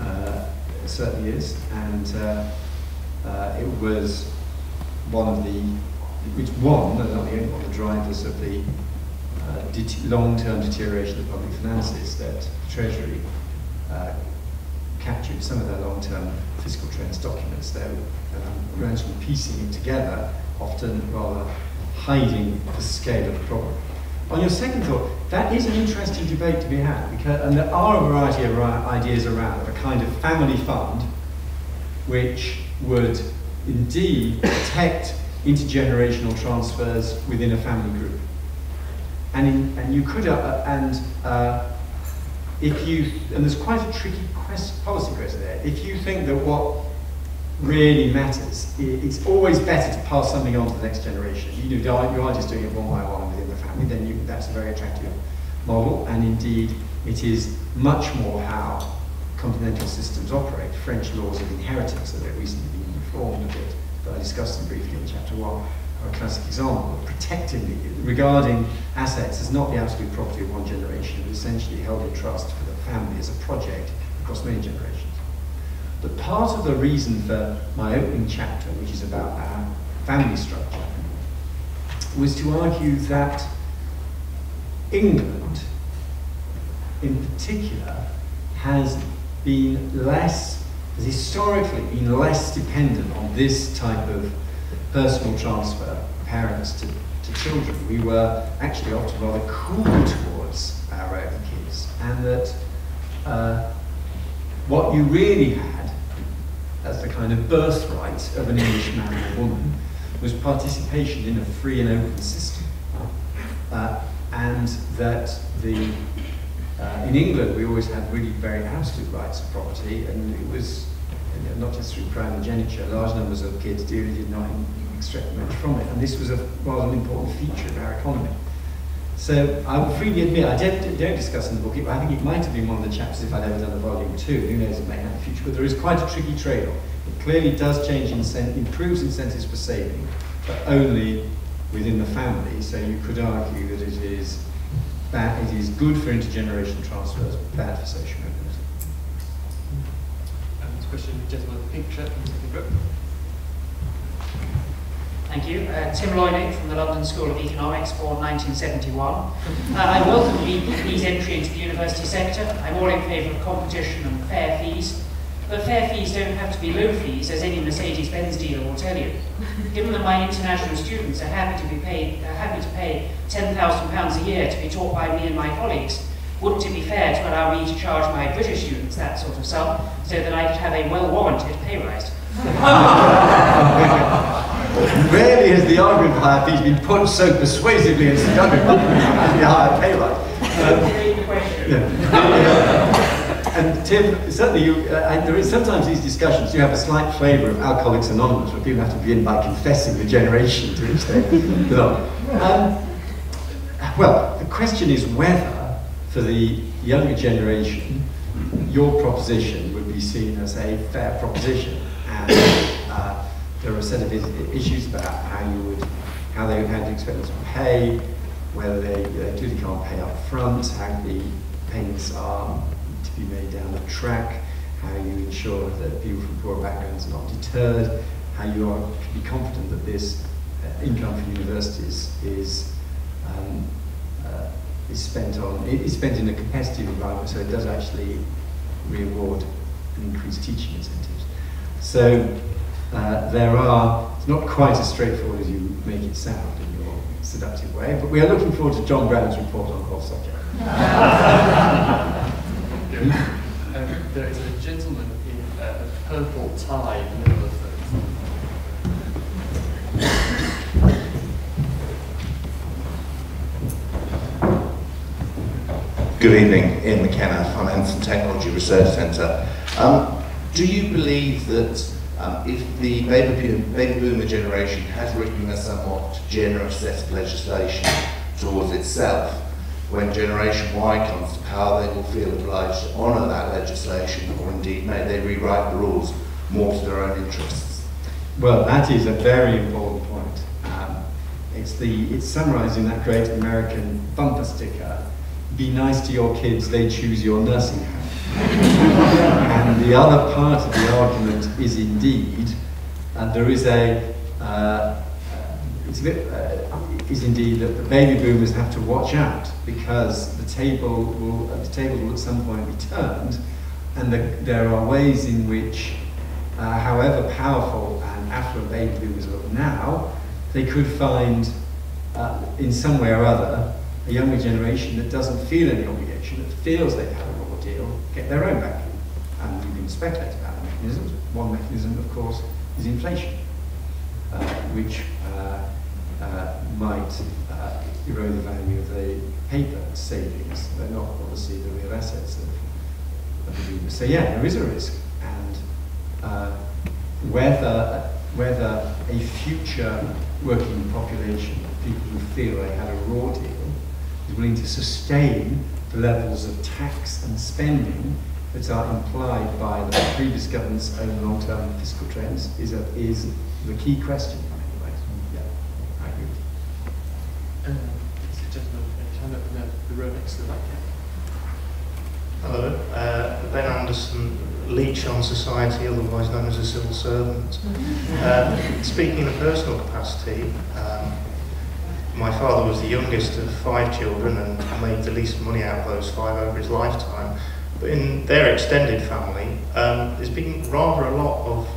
Uh, it certainly is, and uh, uh, it was one of the, it's one, and not the only one, the drivers of the uh, long-term deterioration of public finances that the Treasury uh, captured some of their long-term fiscal trends documents, though um, gradually piecing it together, often rather hiding the scale of the problem. On your second thought, that is an interesting debate to be had, because, and there are a variety of ideas around of a kind of family fund which would indeed protect intergenerational transfers within a family group. And, in, and you could, uh, and uh, if you, and there's quite a tricky quest, policy question there, if you think that what really matters, it's always better to pass something on to the next generation. You, do, you are just doing it one by one within the family, then you, that's a very attractive model, and indeed it is much more how continental systems operate. French laws of inheritance have recently been reformed a bit, that I discussed them briefly in chapter one, are a classic example of protecting regarding assets as not the absolute property of one generation, but essentially held in trust for the family as a project across many generations. But part of the reason for my opening chapter, which is about our family structure, was to argue that England, in particular, has been less, has historically been less dependent on this type of personal transfer, of parents to, to children. We were actually often rather cool towards our own kids, and that uh, what you really had as the kind of birthright of an English man or woman was participation in a free and open system. Uh, and that the Uh, in England, we always had really very absolute rights of property, and it was not just through primogeniture, large numbers of kids really did not extract much from it, and this was a rather an important feature of our economy. So I will freely admit, I don't, don't discuss in the book, I think it might have been one of the chapters if I'd ever done a volume two, who knows, it may have in the future, but there is quite a tricky trade-off. It clearly does change, incent improves incentives for saving, but only within the family, so you could argue that it is bad, it is good for intergenerational transfers, bad for social mobility. Um, this question, gentleman with the pink shirt, second row. Thank you. Uh, Tim Leunig from the London School of Economics, born 1971. Uh, I welcome BPP's entry into the university sector. I'm all in favour of competition and fair fees. But fair fees don't have to be low fees, as any Mercedes-Benz dealer will tell you. Given that my international students are happy to be paid, are happy to pay £10,000 a year to be taught by me and my colleagues, wouldn't it be fair to allow me to charge my British students that sort of sum so that I could have a well-warranted pay rise? Rarely has the argument for higher fees been put so persuasively and seductively as the higher pay rise. Um, yeah. And Tim, certainly you, uh, there is sometimes these discussions, you have a slight flavour of Alcoholics Anonymous, where people have to begin by confessing the generation to which they belong. Um, well, the question is whether, for the younger generation, your proposition would be seen as a fair proposition. And uh, there are a set of issues about how you would, how they would have to expect to pay, whether they, they clearly can't pay up front, how the payments are to be made down the track, how you ensure that people from poorer backgrounds are not deterred, how you are to be confident that this uh, income for universities is um, uh, is spent on is spent in a competitive environment, so it does actually reward and increase teaching incentives. So uh, there are, it's not quite as straightforward as you make it sound in your seductive way, but we are looking forward to John Browne's report on the subject. um, there is a gentleman in uh, a purple tie in the middle of the Good evening, Ian McKenna, Finance and Technology Research Centre. Um, do you believe that um, if the baby, baby boomer generation has written a somewhat generous set of legislation towards itself, when Generation Y comes to power, they will feel obliged to honour that legislation, or indeed may they rewrite the rules more to their own interests. Well, that is a very important point. Um, it's, the, it's summarised in that great American bumper sticker, be nice to your kids, they choose your nursing home and the other part of the argument is indeed, and there is a, uh, it's a bit, uh, is indeed that the baby boomers have to watch out because the table will, the table will at some point be turned, and the, there are ways in which, uh, however powerful and affluent baby boomers look now, they could find, uh, in some way or other, a younger generation that doesn't feel any obligation, that feels they have had a raw deal, get their own vacuum. And you can speculate about the mechanisms. One mechanism, of course, is inflation, uh, which uh, uh, might uh, erode the value of the paper savings, but not obviously the real assets of, of the reader. So yeah, there is a risk. And uh, whether, whether a future working population, people who feel they had a raw deal, is willing to sustain the levels of tax and spending that are implied by the previous government's own long-term fiscal trends is, a, is the key question. Yeah, I agree. Um, gentleman, the, the row next to the back. Hello, uh, Ben Anderson, leech on society, otherwise known as a civil servant. uh, speaking in a personal capacity, um, my father was the youngest of five children and made the least money out of those five over his lifetime. But in their extended family, um, there's been rather a lot of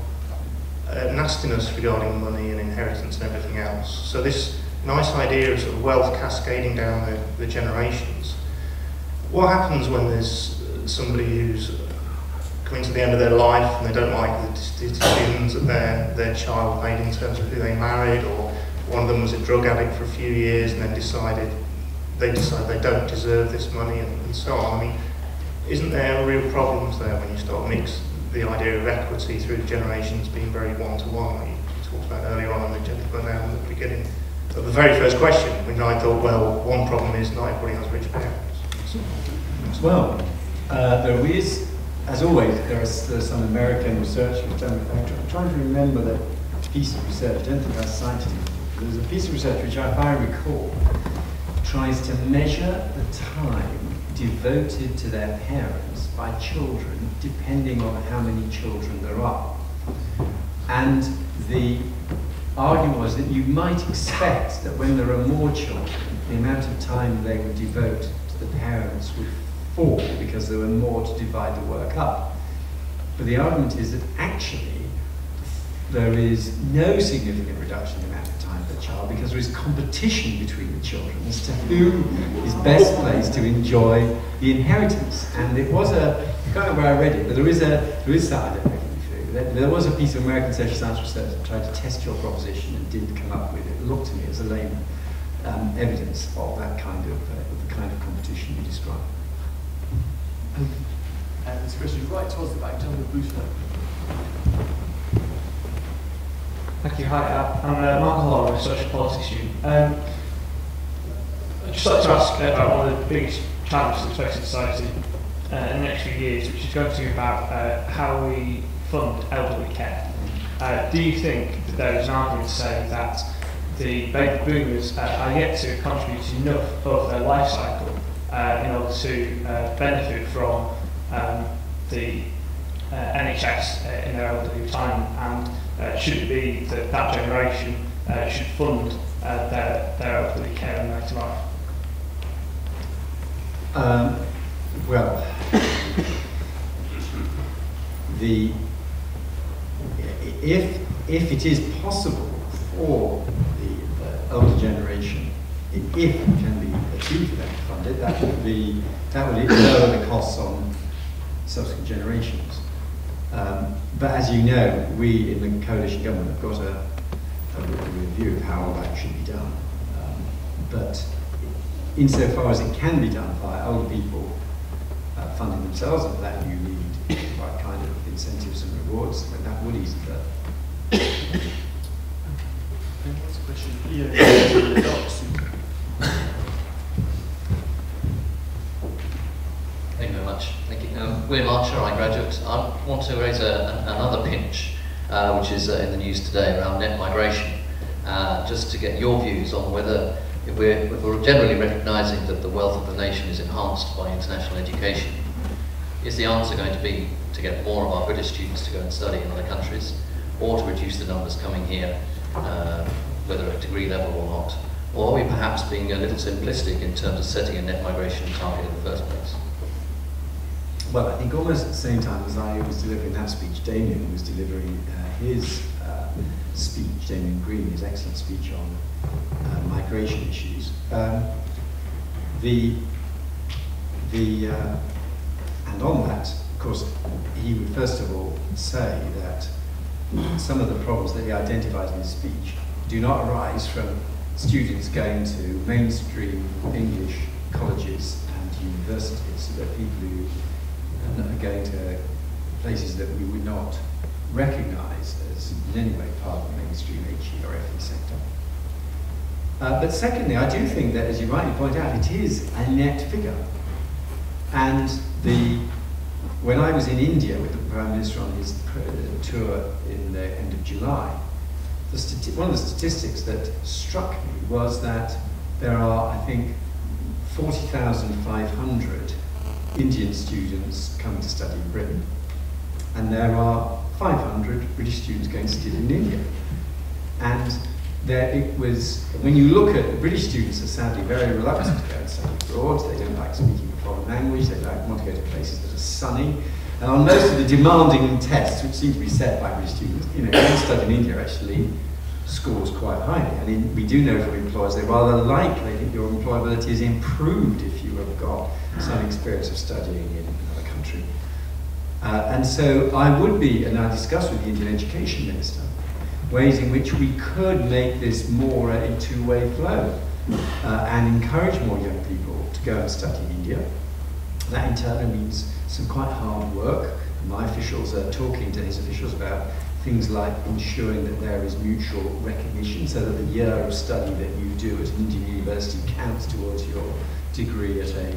uh, nastiness regarding money and inheritance and everything else. So this nice idea of, sort of wealth cascading down the, the generations. What happens when there's somebody who's coming to the end of their life and they don't like the decisions that their, their child made in terms of who they married or one of them was a drug addict for a few years and then decided they decide they don't deserve this money and, and so on. I mean, isn't there real problems there when you start mix the idea of equity through generations being very one-to-one, like you talked about earlier on, and the gentleman now in the beginning the very first question, when I thought, well, one problem is not everybody has rich parents. Well, uh, there is, as always, there is there's some American research which done. I'm trying to remember that piece of research. I don't think I cited it. There's a piece of research which, if I recall, tries to measure the time devoted to their parents by children, depending on how many children there are. And the argument was that you might expect that when there are more children, the amount of time they would devote the parents would fall because there were more to divide the work up. But the argument is that actually there is no significant reduction in the amount of time per child because there is competition between the children as to who is best placed to enjoy the inheritance. And it was a, I can't remember where I read it, but there is a, there is that, I don't know there, there was a piece of American social science research that tried to test your proposition and didn't come up with it. It looked to me as a lame um, evidence of that kind of, uh, kind of competition you describe. And this question is right towards the back, gentleman with blue. Thank you. Hi, uh, I'm uh, Mark Hall, a social policy student. Um, I'd just like to ask about one of the biggest challenges facing society uh, in the next few years, which is going to be about uh, how we fund elderly care. Uh, do you think that there is an argument to say that the baby boomers uh, are yet to contribute enough of their life cycle uh, in order to uh, benefit from um, the uh, NHS uh, in their elderly retirement and uh, should it be that that generation uh, should fund uh, their, their elderly care in later life? Um, well, the if if it is possible for older generation, if it can be achieved and them to fund it, that would be that would lower the costs on subsequent generations. Um, but as you know, we in the coalition government have got a, a review of how that should be done. Um, but insofar as it can be done by older people uh, funding themselves, and that you need the right kind of incentives and rewards, then that would ease. The question? Yeah. Thank you very much. Thank you. Um, William Archer, I graduate. I want to raise a, an, another pinch, uh, which is uh, in the news today around net migration, uh, just to get your views on whether if we're, if we're generally recognising that the wealth of the nation is enhanced by international education, is the answer going to be to get more of our British students to go and study in other countries, or to reduce the numbers coming here, uh, whether at degree level or not? Or are we perhaps being a little simplistic in terms of setting a net migration target in the first place? Well, I think almost at the same time as I was delivering that speech, Damien was delivering uh, his uh, speech, Damien Green, his excellent speech on uh, migration issues. Um, the, the, uh, and on that, of course, he would first of all say that some of the problems that he identified in his speech do not arise from students going to mainstream English colleges and universities, They're people who are going to places that we would not recognise as in any way part of the mainstream HE or FE sector. Uh, but secondly, I do think that, as you rightly point out, it is a net figure. And the, when I was in India with the Prime Minister on his tour in the end of July, one of the statistics that struck me was that there are, I think, 40,500 Indian students coming to study in Britain, and there are 500 British students going to study in India. And there it was, when you look at British students are sadly very reluctant to go and study abroad, they don't like speaking a foreign language, they don't want to go to places that are sunny. And on most of the demanding tests, which seem to be set by British students, you know, going study in India actually scores quite highly. Mean, we do know from employers they rather like, they think your employability is improved if you have got some experience of studying in another country. Uh, and so I would be, and I discussed with the Indian Education Minister, ways in which we could make this more a two-way flow. uh, and encourage more young people to go and study in India. That in turn means some quite hard work. My officials are talking to his officials about things like ensuring that there is mutual recognition so that the year of study that you do at an Indian university counts towards your degree at a,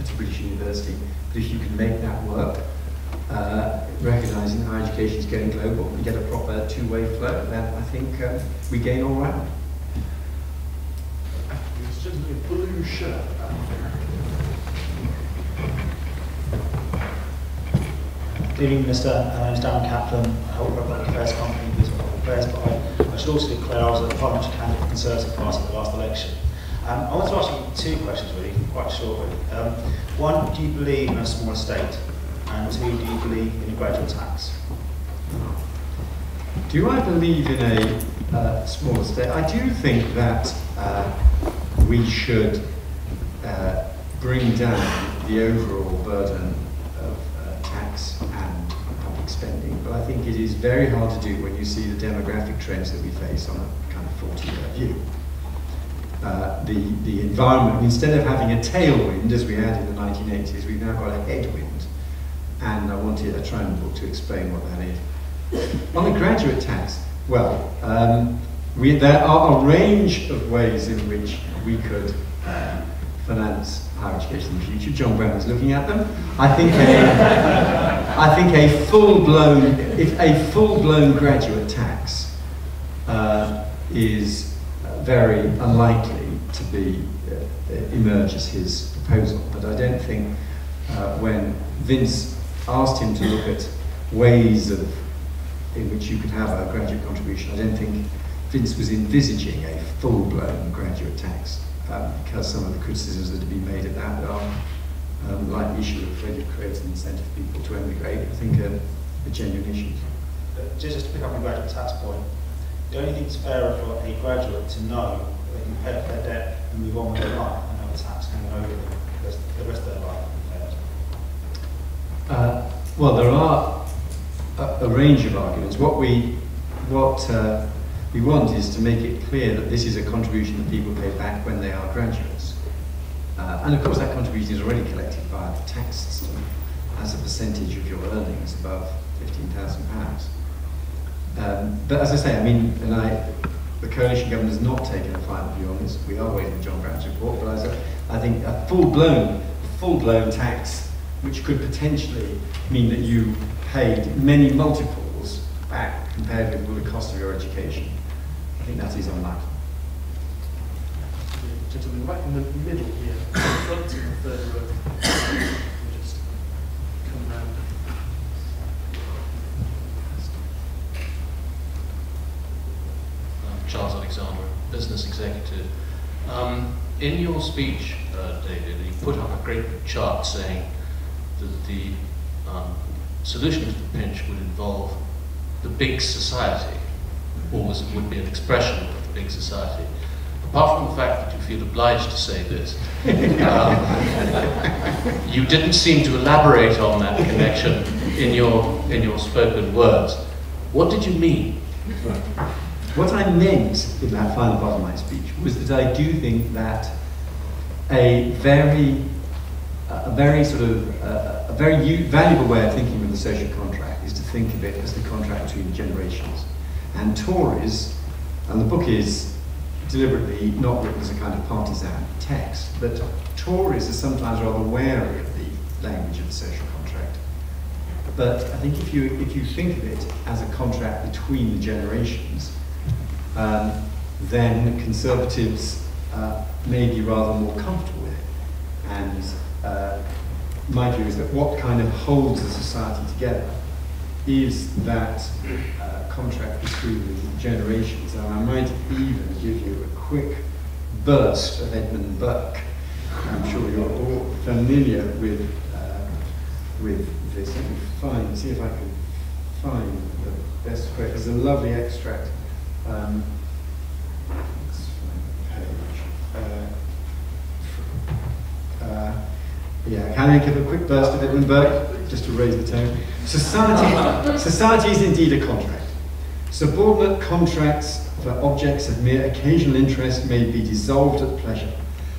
at a British university. But if you can make that work, uh, recognising higher education is going global and get a proper two-way flow, then I think uh, we gain all round. There's just a blue shirt back there. Evening, Mr. My name is Dan Kaplan. I hold a public affairs company, Business Public Affairs, but I, I should also declare I was a parliamentary candidate for the Conservative Party at the last election. Um, I want to ask you two questions, really, quite shortly. Um, one, do you believe in a small estate? And two, do you believe in a gradual tax? Do I believe in a uh, small estate? I do think that uh, we should uh, bring down the overall burden of uh, tax spending, but I think it is very hard to do when you see the demographic trends that we face on a kind of 40-year view. Uh, the, the environment, instead of having a tailwind as we had in the 1980s, we've now got a headwind. And I wanted a Troman book to explain what that is. On the graduate tax, well, um, we, there are a range of ways in which we could uh, finance in the future. John Browne is looking at them. I think a, I think a full-blown, if a full-blown graduate tax uh, is very unlikely to be uh, emerge as his proposal. But I don't think uh, when Vince asked him to look at ways of in which you could have a graduate contribution, I don't think Vince was envisaging a full-blown graduate tax um, because some of the criticisms that have been made of that are um, like the issue of whether you create an incentive for people to emigrate, I think are, are genuine issues. Uh, just to pick up on the graduate tax point, the only thing that's fairer for a graduate to know that they can pay off their debt and move on with their life and have a tax hanging over them the rest, the rest of their life. Uh, well, there are a, a, range of arguments. What we, what uh, we want is to make it clear that this is a contribution that people pay back when they are graduates. Uh, and of course that contribution is already collected via the tax system as a percentage of your earnings above £15,000. Um, but as I say, I mean, and I, the coalition government has not taken a final view on this. We are waiting for John Browne's report, but as a, I think a full-blown, full-blown tax, which could potentially mean that you paid many multiples back compared with the cost of your education. I think that is unlikely. Gentlemen, right in the middle here, in front of the third row. Just come round. Charles Alexander, business executive. Um, in your speech, uh, David, you put up a great chart saying that the um, solution to the pinch would involve the big society, was, would be an expression of the big society. Apart from the fact that you feel obliged to say this, um, you didn't seem to elaborate on that connection in your, in your spoken words. What did you mean? What I meant in that final part of my speech was that I do think that a very, a very sort of, uh, a very valuable way of thinking of the social contract is to think of it as the contract between generations. And Tories, and the book is deliberately not written as a kind of partisan text, but Tories are sometimes rather wary of the language of the social contract. But I think if you, if you think of it as a contract between the generations, um, then conservatives uh, may be rather more comfortable with it. And uh, my view is that what kind of holds a society together is that contract between the generations. And I might even give you a quick burst of Edmund Burke. I'm sure you're all familiar with, uh, with this. Let me find, see if I can find the best quote. There's a lovely extract um, uh, uh, yeah, can I give a quick burst of Edmund Burke, just to raise the tone? Society, society is indeed a contract. Subordinate contracts for objects of mere occasional interest may be dissolved at pleasure.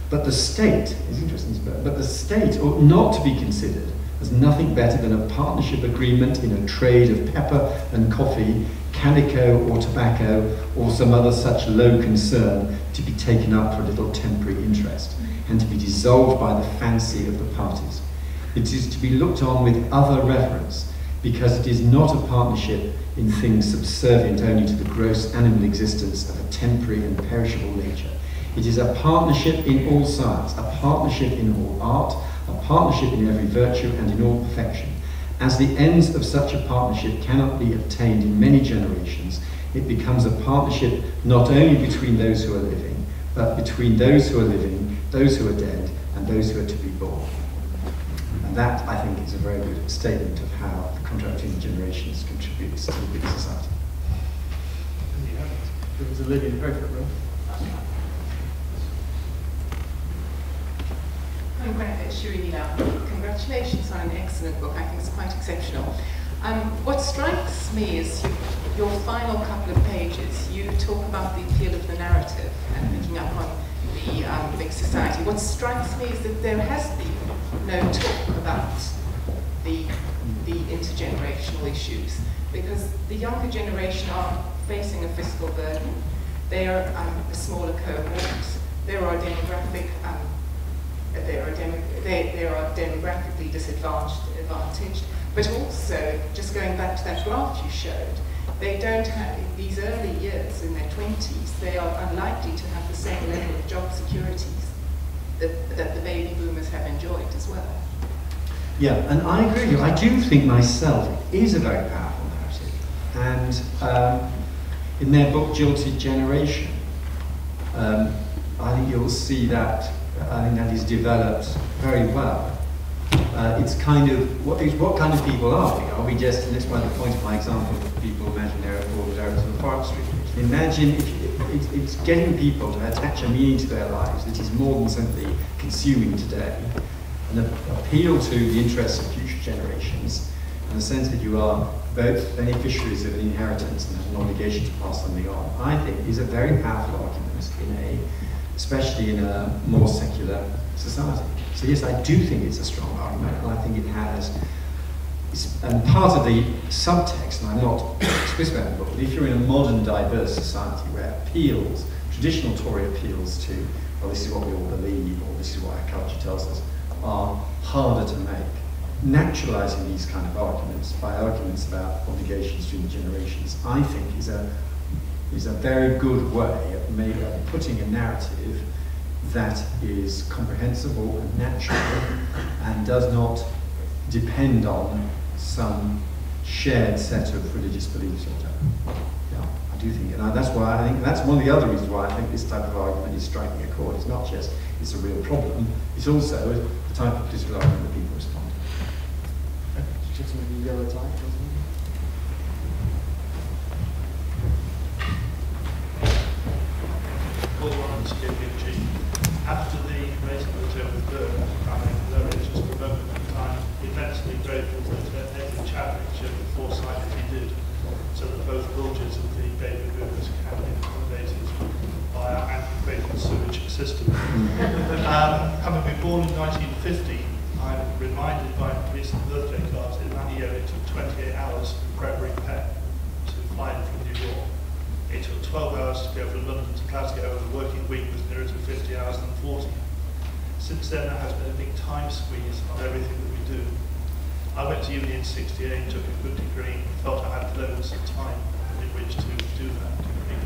But the state, is interesting, but the state ought not to be considered as nothing better than a partnership agreement in a trade of pepper and coffee, calico or tobacco, or some other such low concern to be taken up for a little temporary interest, and to be dissolved by the fancy of the parties. It is to be looked on with other reverence, because it is not a partnership in things subservient only to the gross animal existence of a temporary and perishable nature. It is a partnership in all science, a partnership in all art, a partnership in every virtue and in all perfection. As the ends of such a partnership cannot be obtained in many generations, it becomes a partnership not only between those who are living, but between those who are living, those who are dead, and those who are to be born. And that, I think, is a very good statement of how the contract between generations contributes to a big society. There was a lady in the very front row. I'm Greta Shirina. Congratulations on an excellent book. I think it's quite exceptional. Um, what strikes me is you, your final couple of pages, you talk about the appeal of the narrative and picking up on the um, big society. What strikes me is that there has been no talk about the, the intergenerational issues because the younger generation are facing a fiscal burden. They are um, a smaller cohort. There are demographic um, they are, they, they are demographically disadvantaged, but also, just going back to that graph you showed, they don't have, these early years in their 20s, they are unlikely to have the same level of job securities that, the baby boomers have enjoyed as well. Yeah, and I agree with you. I do think myself is a very powerful narrative. And um, in their book, Jilted Generation, um, I think you'll see that I think that is developed very well. Uh, it's kind of, what, what kind of people are we? Are we just, and that's why the point of my example, people imagine they're all directors of the forestry. Imagine if it, it's getting people to attach a meaning to their lives that is more than simply consuming today, and appeal to the interests of future generations, in the sense that you are both beneficiaries of an inheritance and have an obligation to pass something on, I think is a very powerful argument in a especially in a more secular society. So yes, I do think it's a strong argument, and I think it has, and part of the subtext, and I'm not explicit about the book, but if you're in a modern diverse society where appeals, traditional Tory appeals to, well, this is what we all believe, or this is what our culture tells us, are harder to make. Naturalizing these kind of arguments by arguments about obligations between generations, I think, is a is a very good way of, maybe, of putting a narrative that is comprehensible and natural and does not depend on some shared set of religious beliefs or whatever. Yeah, I do think, and I, that's why I think that's one of the other reasons why I think this type of argument is striking a chord. It's not just it's a real problem; it's also the type of political argument that people respond to. Just maybe yellow tie. After the raising of the term of the I think there is just a moment in time immensely grateful Chadwick showed the foresight that he did so that both villages of the baby boomers can be accommodated by our antiquated sewage system. um, having been born in 1950, I'm reminded by recent birthday cards in that year it took 28 hours for Gregory Peck to fly in from New York. It took 12 hours to go from London to Glasgow, and the working week was nearer to 50 hours than 40. Since then, there has been a big time squeeze on everything that we do. I went to uni in 68, took a good degree, felt I had loads of time in which to do that degree.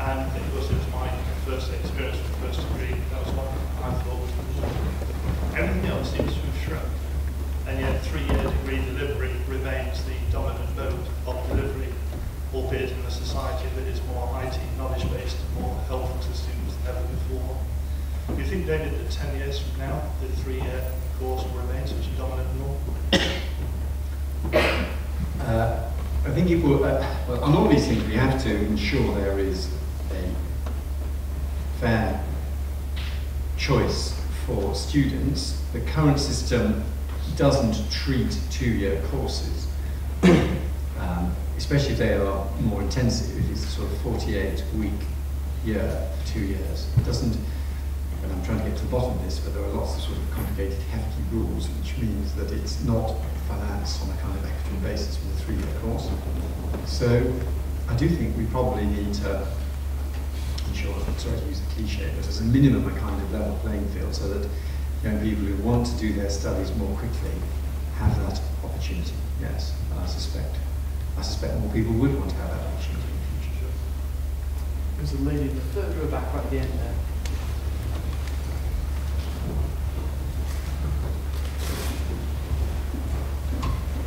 And of course, it was my first experience with the first degree. That was what I thought was Everything else seems to have shrunk. And yet, three-year degree delivery remains the dominant mode of delivery albeit in a society that is more IT knowledge-based, more helpful to students than ever before. Do you think, David, that 10 years from now, the three-year course will remain such dominant? Uh, I think it will, uh, well, on all these things, we have to ensure there is a fair choice for students. The current system doesn't treat two-year courses. um, especially if they are more intensive, it's a sort of 48 week year for two years, it doesn't, and I'm trying to get to the bottom of this, but there are lots of sort of complicated, hefty rules, which means that it's not financed on a kind of equitable basis with a three-year course. So I do think we probably need to ensure, sorry to use a cliche, but as a minimum a kind of level playing field so that young people who want to do their studies more quickly have that opportunity. Yes, I suspect. I suspect more people would want to have that opportunity in the future. There's a lady in the third row back right at the end there.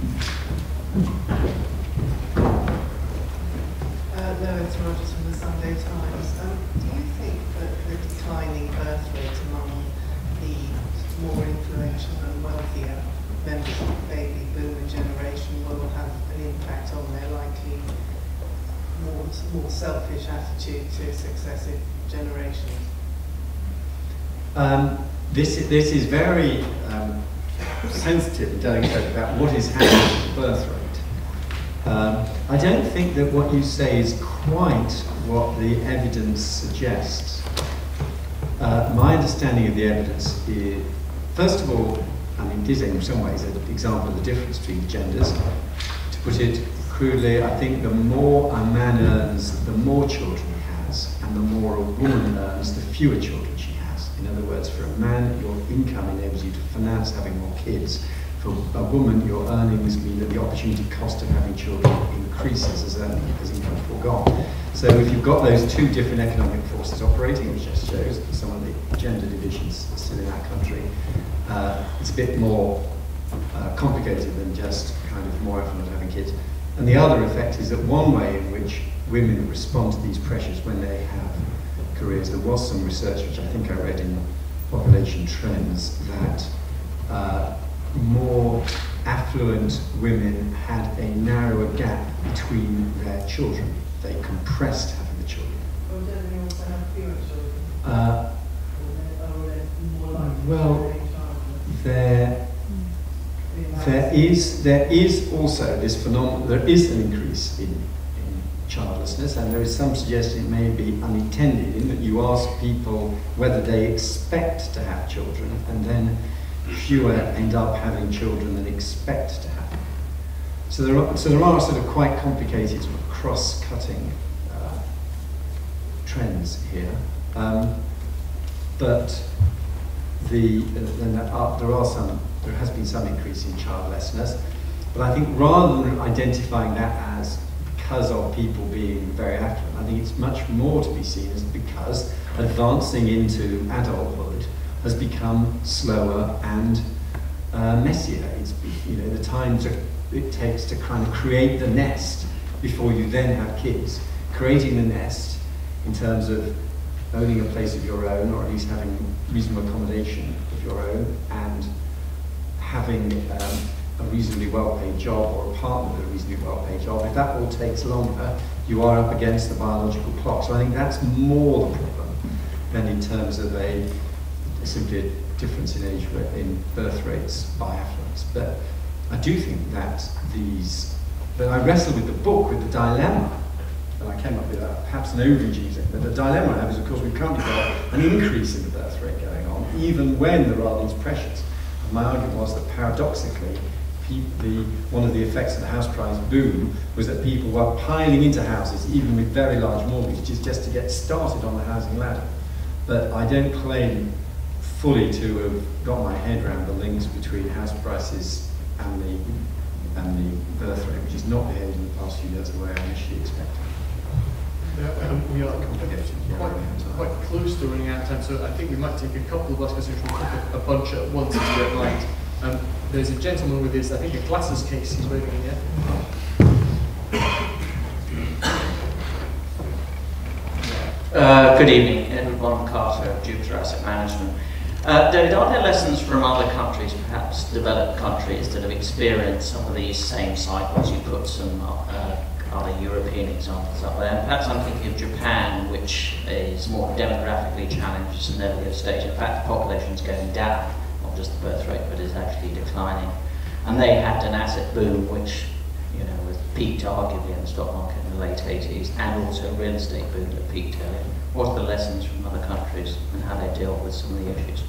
Uh, Lois Rogers from the Sunday Times. Um, do you think that the declining birth rate among the more influential and wealthier members of the baby boomer generation will have an impact on their likely more, more selfish attitude to successive generations? Um, this, this is very um, sensitive and delicate about what is happening to the birth rate. Um, I don't think that what you say is quite what the evidence suggests. Uh, my understanding of the evidence is, first of all, I mean, is in some ways an example of the difference between genders. To put it crudely, I think the more a man earns, the more children he has, and the more a woman earns, the fewer children she. In other words, for a man, your income enables you to finance having more kids. For a woman, your earnings mean that the opportunity cost of having children increases as, earning, as income foregone. So if you've got those two different economic forces operating, which just shows some of the gender divisions still in our country, uh, it's a bit more uh, complicated than just kind of more effort having kids. And the other effect is that one way in which women respond to these pressures when they have careers, there was some research which I think I read in Population Trends that uh, more affluent women had a narrower gap between their children. They compressed having the children. Or do they also have fewer children? Uh, Or are they more likely well, there, there is there is also this phenomenon. There is an increase in, in childlessness, and there is some suggestion it may be unintended in that you ask people whether they expect to have children, and then fewer end up having children than expect to have. So there are so there are sort of quite complicated sort of cross-cutting uh, trends here. Um, but the, then there are, there are some, there has been some increase in childlessness, but I think rather than identifying that as because of people being very affluent, I think it's much more to be seen as because advancing into adulthood has become slower and uh, messier. It's, you know, the time to, it takes to kind of create the nest before you then have kids. Creating the nest in terms of owning a place of your own, or at least having reasonable accommodation of your own, and having um, a reasonably well-paid job or a partner with a reasonably well-paid job, if that all takes longer, you are up against the biological clock. So I think that's more the problem than in terms of a simply a difference in age in birth rates by affluence. But I do think that these, but I wrestle with the book with the dilemma and I came up with a, perhaps an overview but the dilemma I have is, of course, we've currently got an increase in the birth rate going on, even when there are these pressures. And my argument was that paradoxically, the, one of the effects of the house price boom was that people were piling into houses, even with very large mortgages, just to get started on the housing ladder. But I don't claim fully to have got my head around the links between house prices and the, and the birth rate, which has not behaved in the past few years the way I initially expected. Yeah, um, we are quite, quite close to running out of time, so I think we might take a couple of last questions. A, a bunch at once if you don't mind. Um, there's a gentleman with his, I think, a glasses case he's waving in here. Uh, good evening, Edward Bonham Carter of Jupiter Asset Management. Uh, David, are there lessons from other countries, perhaps developed countries, that have experienced some of these same cycles? You put some uh, other European examples up there. Perhaps I'm thinking of Japan, which is more demographically challenged an earlier stage. In fact, the population is going down, just the birth rate, but is actually declining. And they had an asset boom, which you know was peaked arguably in the stock market in the late 80s, and also real estate boom that peaked earlier. What are the lessons from other countries and how they deal with some of the issues?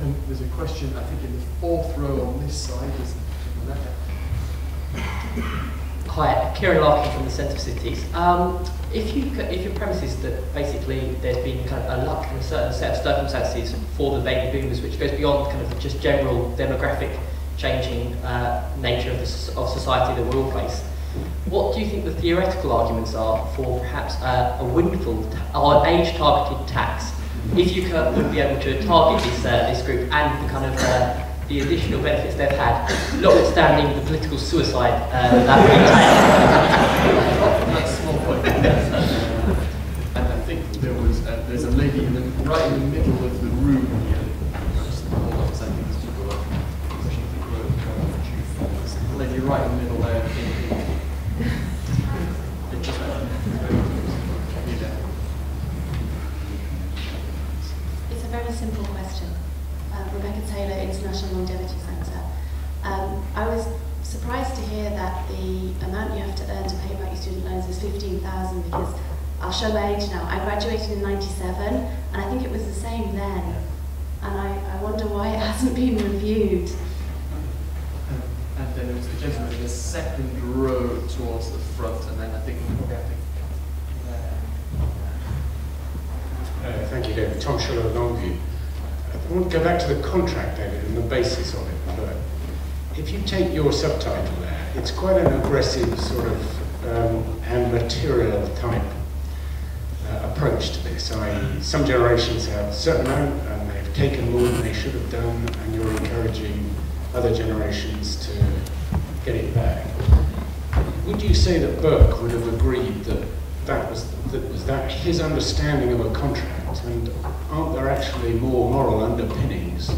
And there's a question, I think, in the fourth row on this side. Is Hi, Kieran Larkin from the Centre of Cities. Um, if you if your premise is that basically there's been kind of a luck in a certain set of circumstances for the baby boomers, which goes beyond kind of just general demographic changing uh, nature of, the, of society that we all face, what do you think the theoretical arguments are for perhaps uh, a windfall or age-targeted tax if you could, would be able to target this, uh, this group and the kind of uh, the additional benefits they've had, notwithstanding the political suicide uh, that That's a small point. and I think there was uh, there's a lady in the, right in the middle of the room here. Just hold on a second, these people are pushing the road. The lady right in the middle there. In, in, in just It's a very simple question. Uh, Rebecca Taylor, International Longevity Centre. Um, I was surprised to hear that the amount you have to earn to pay back your student loans is 15,000 because I'll show my age now. I graduated in 97 and I think it was the same then. And I, I wonder why it hasn't been reviewed. And then there was the gentleman in the second row towards the front, and then I think we probably have to. Uh, thank you, David. Tom Schuller, Longview. I want to go back to the contract, David, and the basis of it. But if you take your subtitle there, it's quite an aggressive sort of um, and material type uh, approach to this. I, some generations have certain amount and they've taken more than they should have done, and you're encouraging other generations to get it back. Would you say that Burke would have agreed that that was that was that his understanding of a contract, and aren't there actually more moral underpinnings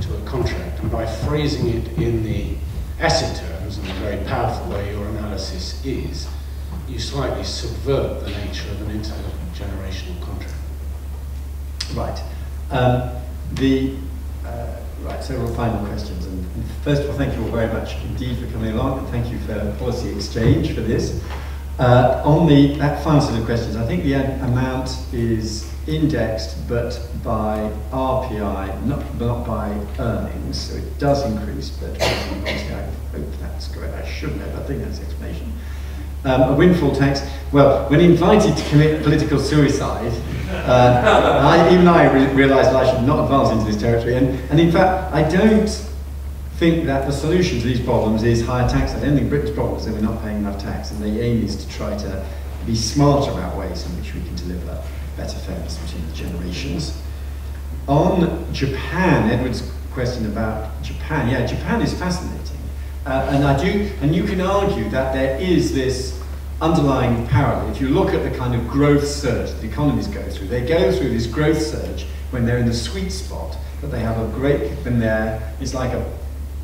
to a contract? And by phrasing it in the asset and the very powerful way your analysis is, you slightly subvert the nature of an intergenerational contract. Right. Um, the uh, right. Several final questions, and first of all, thank you all very much indeed for coming along, and thank you for policy exchange for this. Uh, on the that final set of questions, I think the amount is indexed, but by RPI, not, not by earnings, so it does increase, but obviously I hope that's correct. I shouldn't have, I think that's the explanation. Um, a windfall tax, well, when invited to commit political suicide, uh, I, even I re realised that I should not advance into this territory, and, and in fact, I don't think that the solution to these problems is higher tax. I don't think Britain's problem is that we're not paying enough tax, and the aim is to try to be smarter about ways in which we can deliver better fairness between the generations. On Japan, Edward's question about Japan, yeah, Japan is fascinating. Uh, and I do, and you can argue that there is this underlying parallel. If you look at the kind of growth surge that economies go through, they go through this growth surge when they're in the sweet spot, but they have a great, when they're, it's like a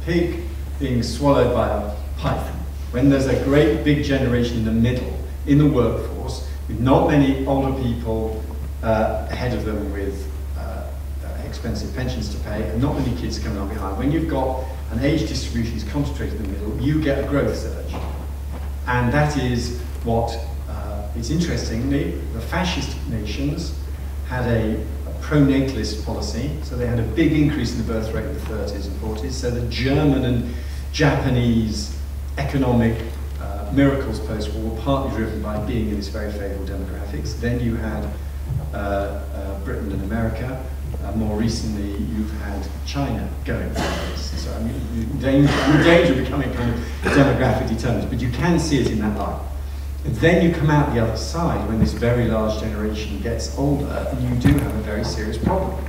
pig being swallowed by a python. When there's a great big generation in the middle, in the workforce, with not many older people uh, ahead of them with uh, expensive pensions to pay, and not many kids coming on behind. When you've got an age distribution is concentrated in the middle, you get a growth surge. And that is what uh, is interesting. The, fascist nations had a, a pro-natalist policy, so they had a big increase in the birth rate in the 30s and 40s. So the German and Japanese economic miracles post-war were partly driven by being in this very favourable demographics. Then you had uh, uh, Britain and America, uh, more recently, you've had China going through this. So I mean, danger, danger of becoming kind of demographic determinants, but you can see it in that light. And then you come out the other side when this very large generation gets older, and you do have a very serious problem.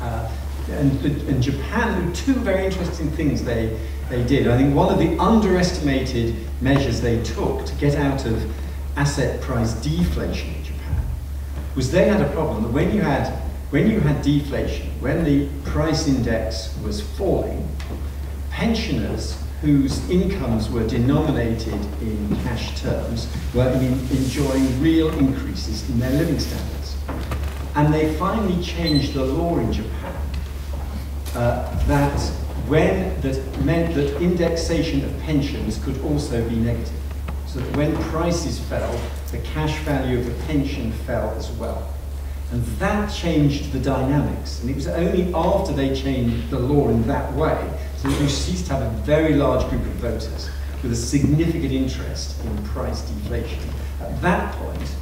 Uh, and, and Japan, two very interesting things they, they did. I think one of the underestimated measures they took to get out of asset price deflation in Japan was they had a problem that when you had when you had deflation, when the price index was falling, pensioners whose incomes were denominated in cash terms were in, enjoying real increases in their living standards. And they finally changed the law in Japan uh, that when that meant that indexation of pensions could also be negative. So that when prices fell, the cash value of the pension fell as well. And that changed the dynamics. And it was only after they changed the law in that way that you ceased to have a very large group of voters with a significant interest in price deflation. At that point,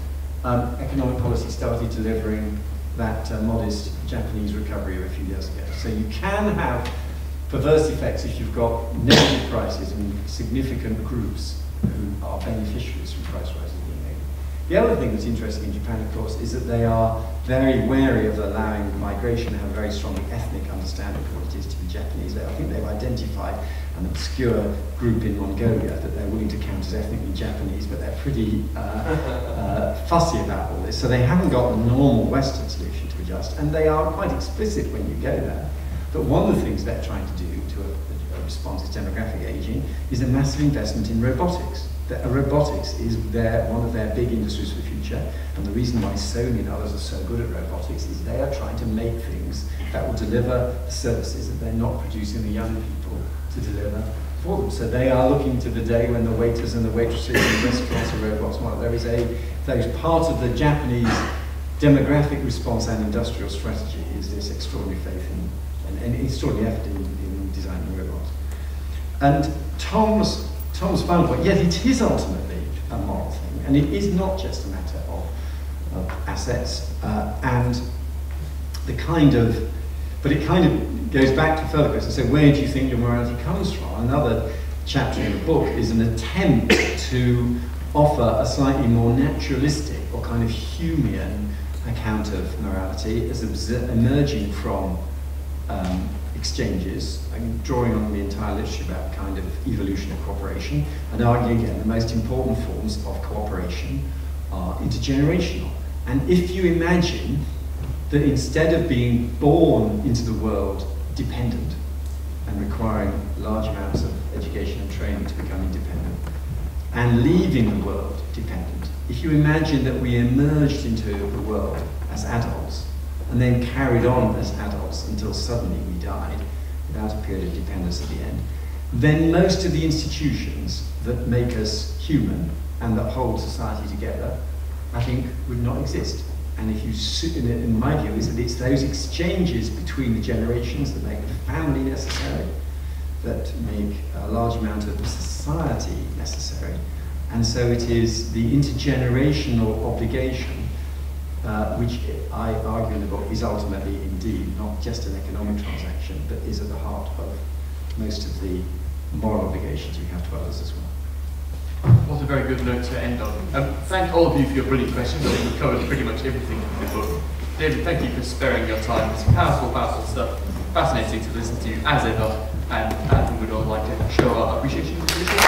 um, economic policy started delivering that uh, modest Japanese recovery of a few years ago. So you can have perverse effects if you've got negative prices and significant groups who are beneficiaries from price rises being. The other thing that's interesting in Japan, of course, is that they are very wary of allowing migration to have a very strong ethnic understanding of what it is to be Japanese. I think they've identified an obscure group in Mongolia that they're willing to count as ethnically Japanese, but they're pretty uh, uh, fussy about all this. So they haven't got the normal Western to adjust, and they are quite explicit when you go there. that one of the things they're trying to do to a, a response to demographic aging is a massive investment in robotics. Robotics is their, one of their big industries for the future, and the reason why Sony and others are so good at robotics is they are trying to make things that will deliver services that they're not producing the young people to deliver for them. So they are looking to the day when the waiters and the waitresses in restaurants are robots. Well, there is a, there is part of the Japanese demographic response and industrial strategy is this extraordinary faith in and, extraordinary effort in, in designing robots. And Tom's, Tom's final point, yes, it is ultimately a moral thing, and it is not just a matter of, of assets uh, and the kind of, but it kind of goes back to further questions. So where do you think your morality comes from? Another chapter in the book is an attempt to offer a slightly more naturalistic or kind of Humean account of morality as emerging from um, exchanges, I'm drawing on the entire literature about kind of evolution of cooperation, and arguing again the most important forms of cooperation are intergenerational. And if you imagine that instead of being born into the world dependent and requiring large amounts of education and training to become independent, and leaving the world dependent, if you imagine that we emerged into the world as adults and then carried on as adults until suddenly we died without a period of dependence at the end, then most of the institutions that make us human and that hold society together, I think, would not exist. And if you in my view, is that it's those exchanges between the generations that make the family necessary, that make a large amount of society necessary. And so it is the intergenerational obligation uh, which I argue in the book is ultimately indeed not just an economic transaction, but is at the heart of most of the moral obligations we have to others as well. What a very good note to end on. Um, thank all of you for your brilliant questions. I think covered pretty much everything in the book. David, thank you for sparing your time. It's powerful, powerful stuff. Fascinating to listen to as ever. And I think we'd all like to show our appreciation.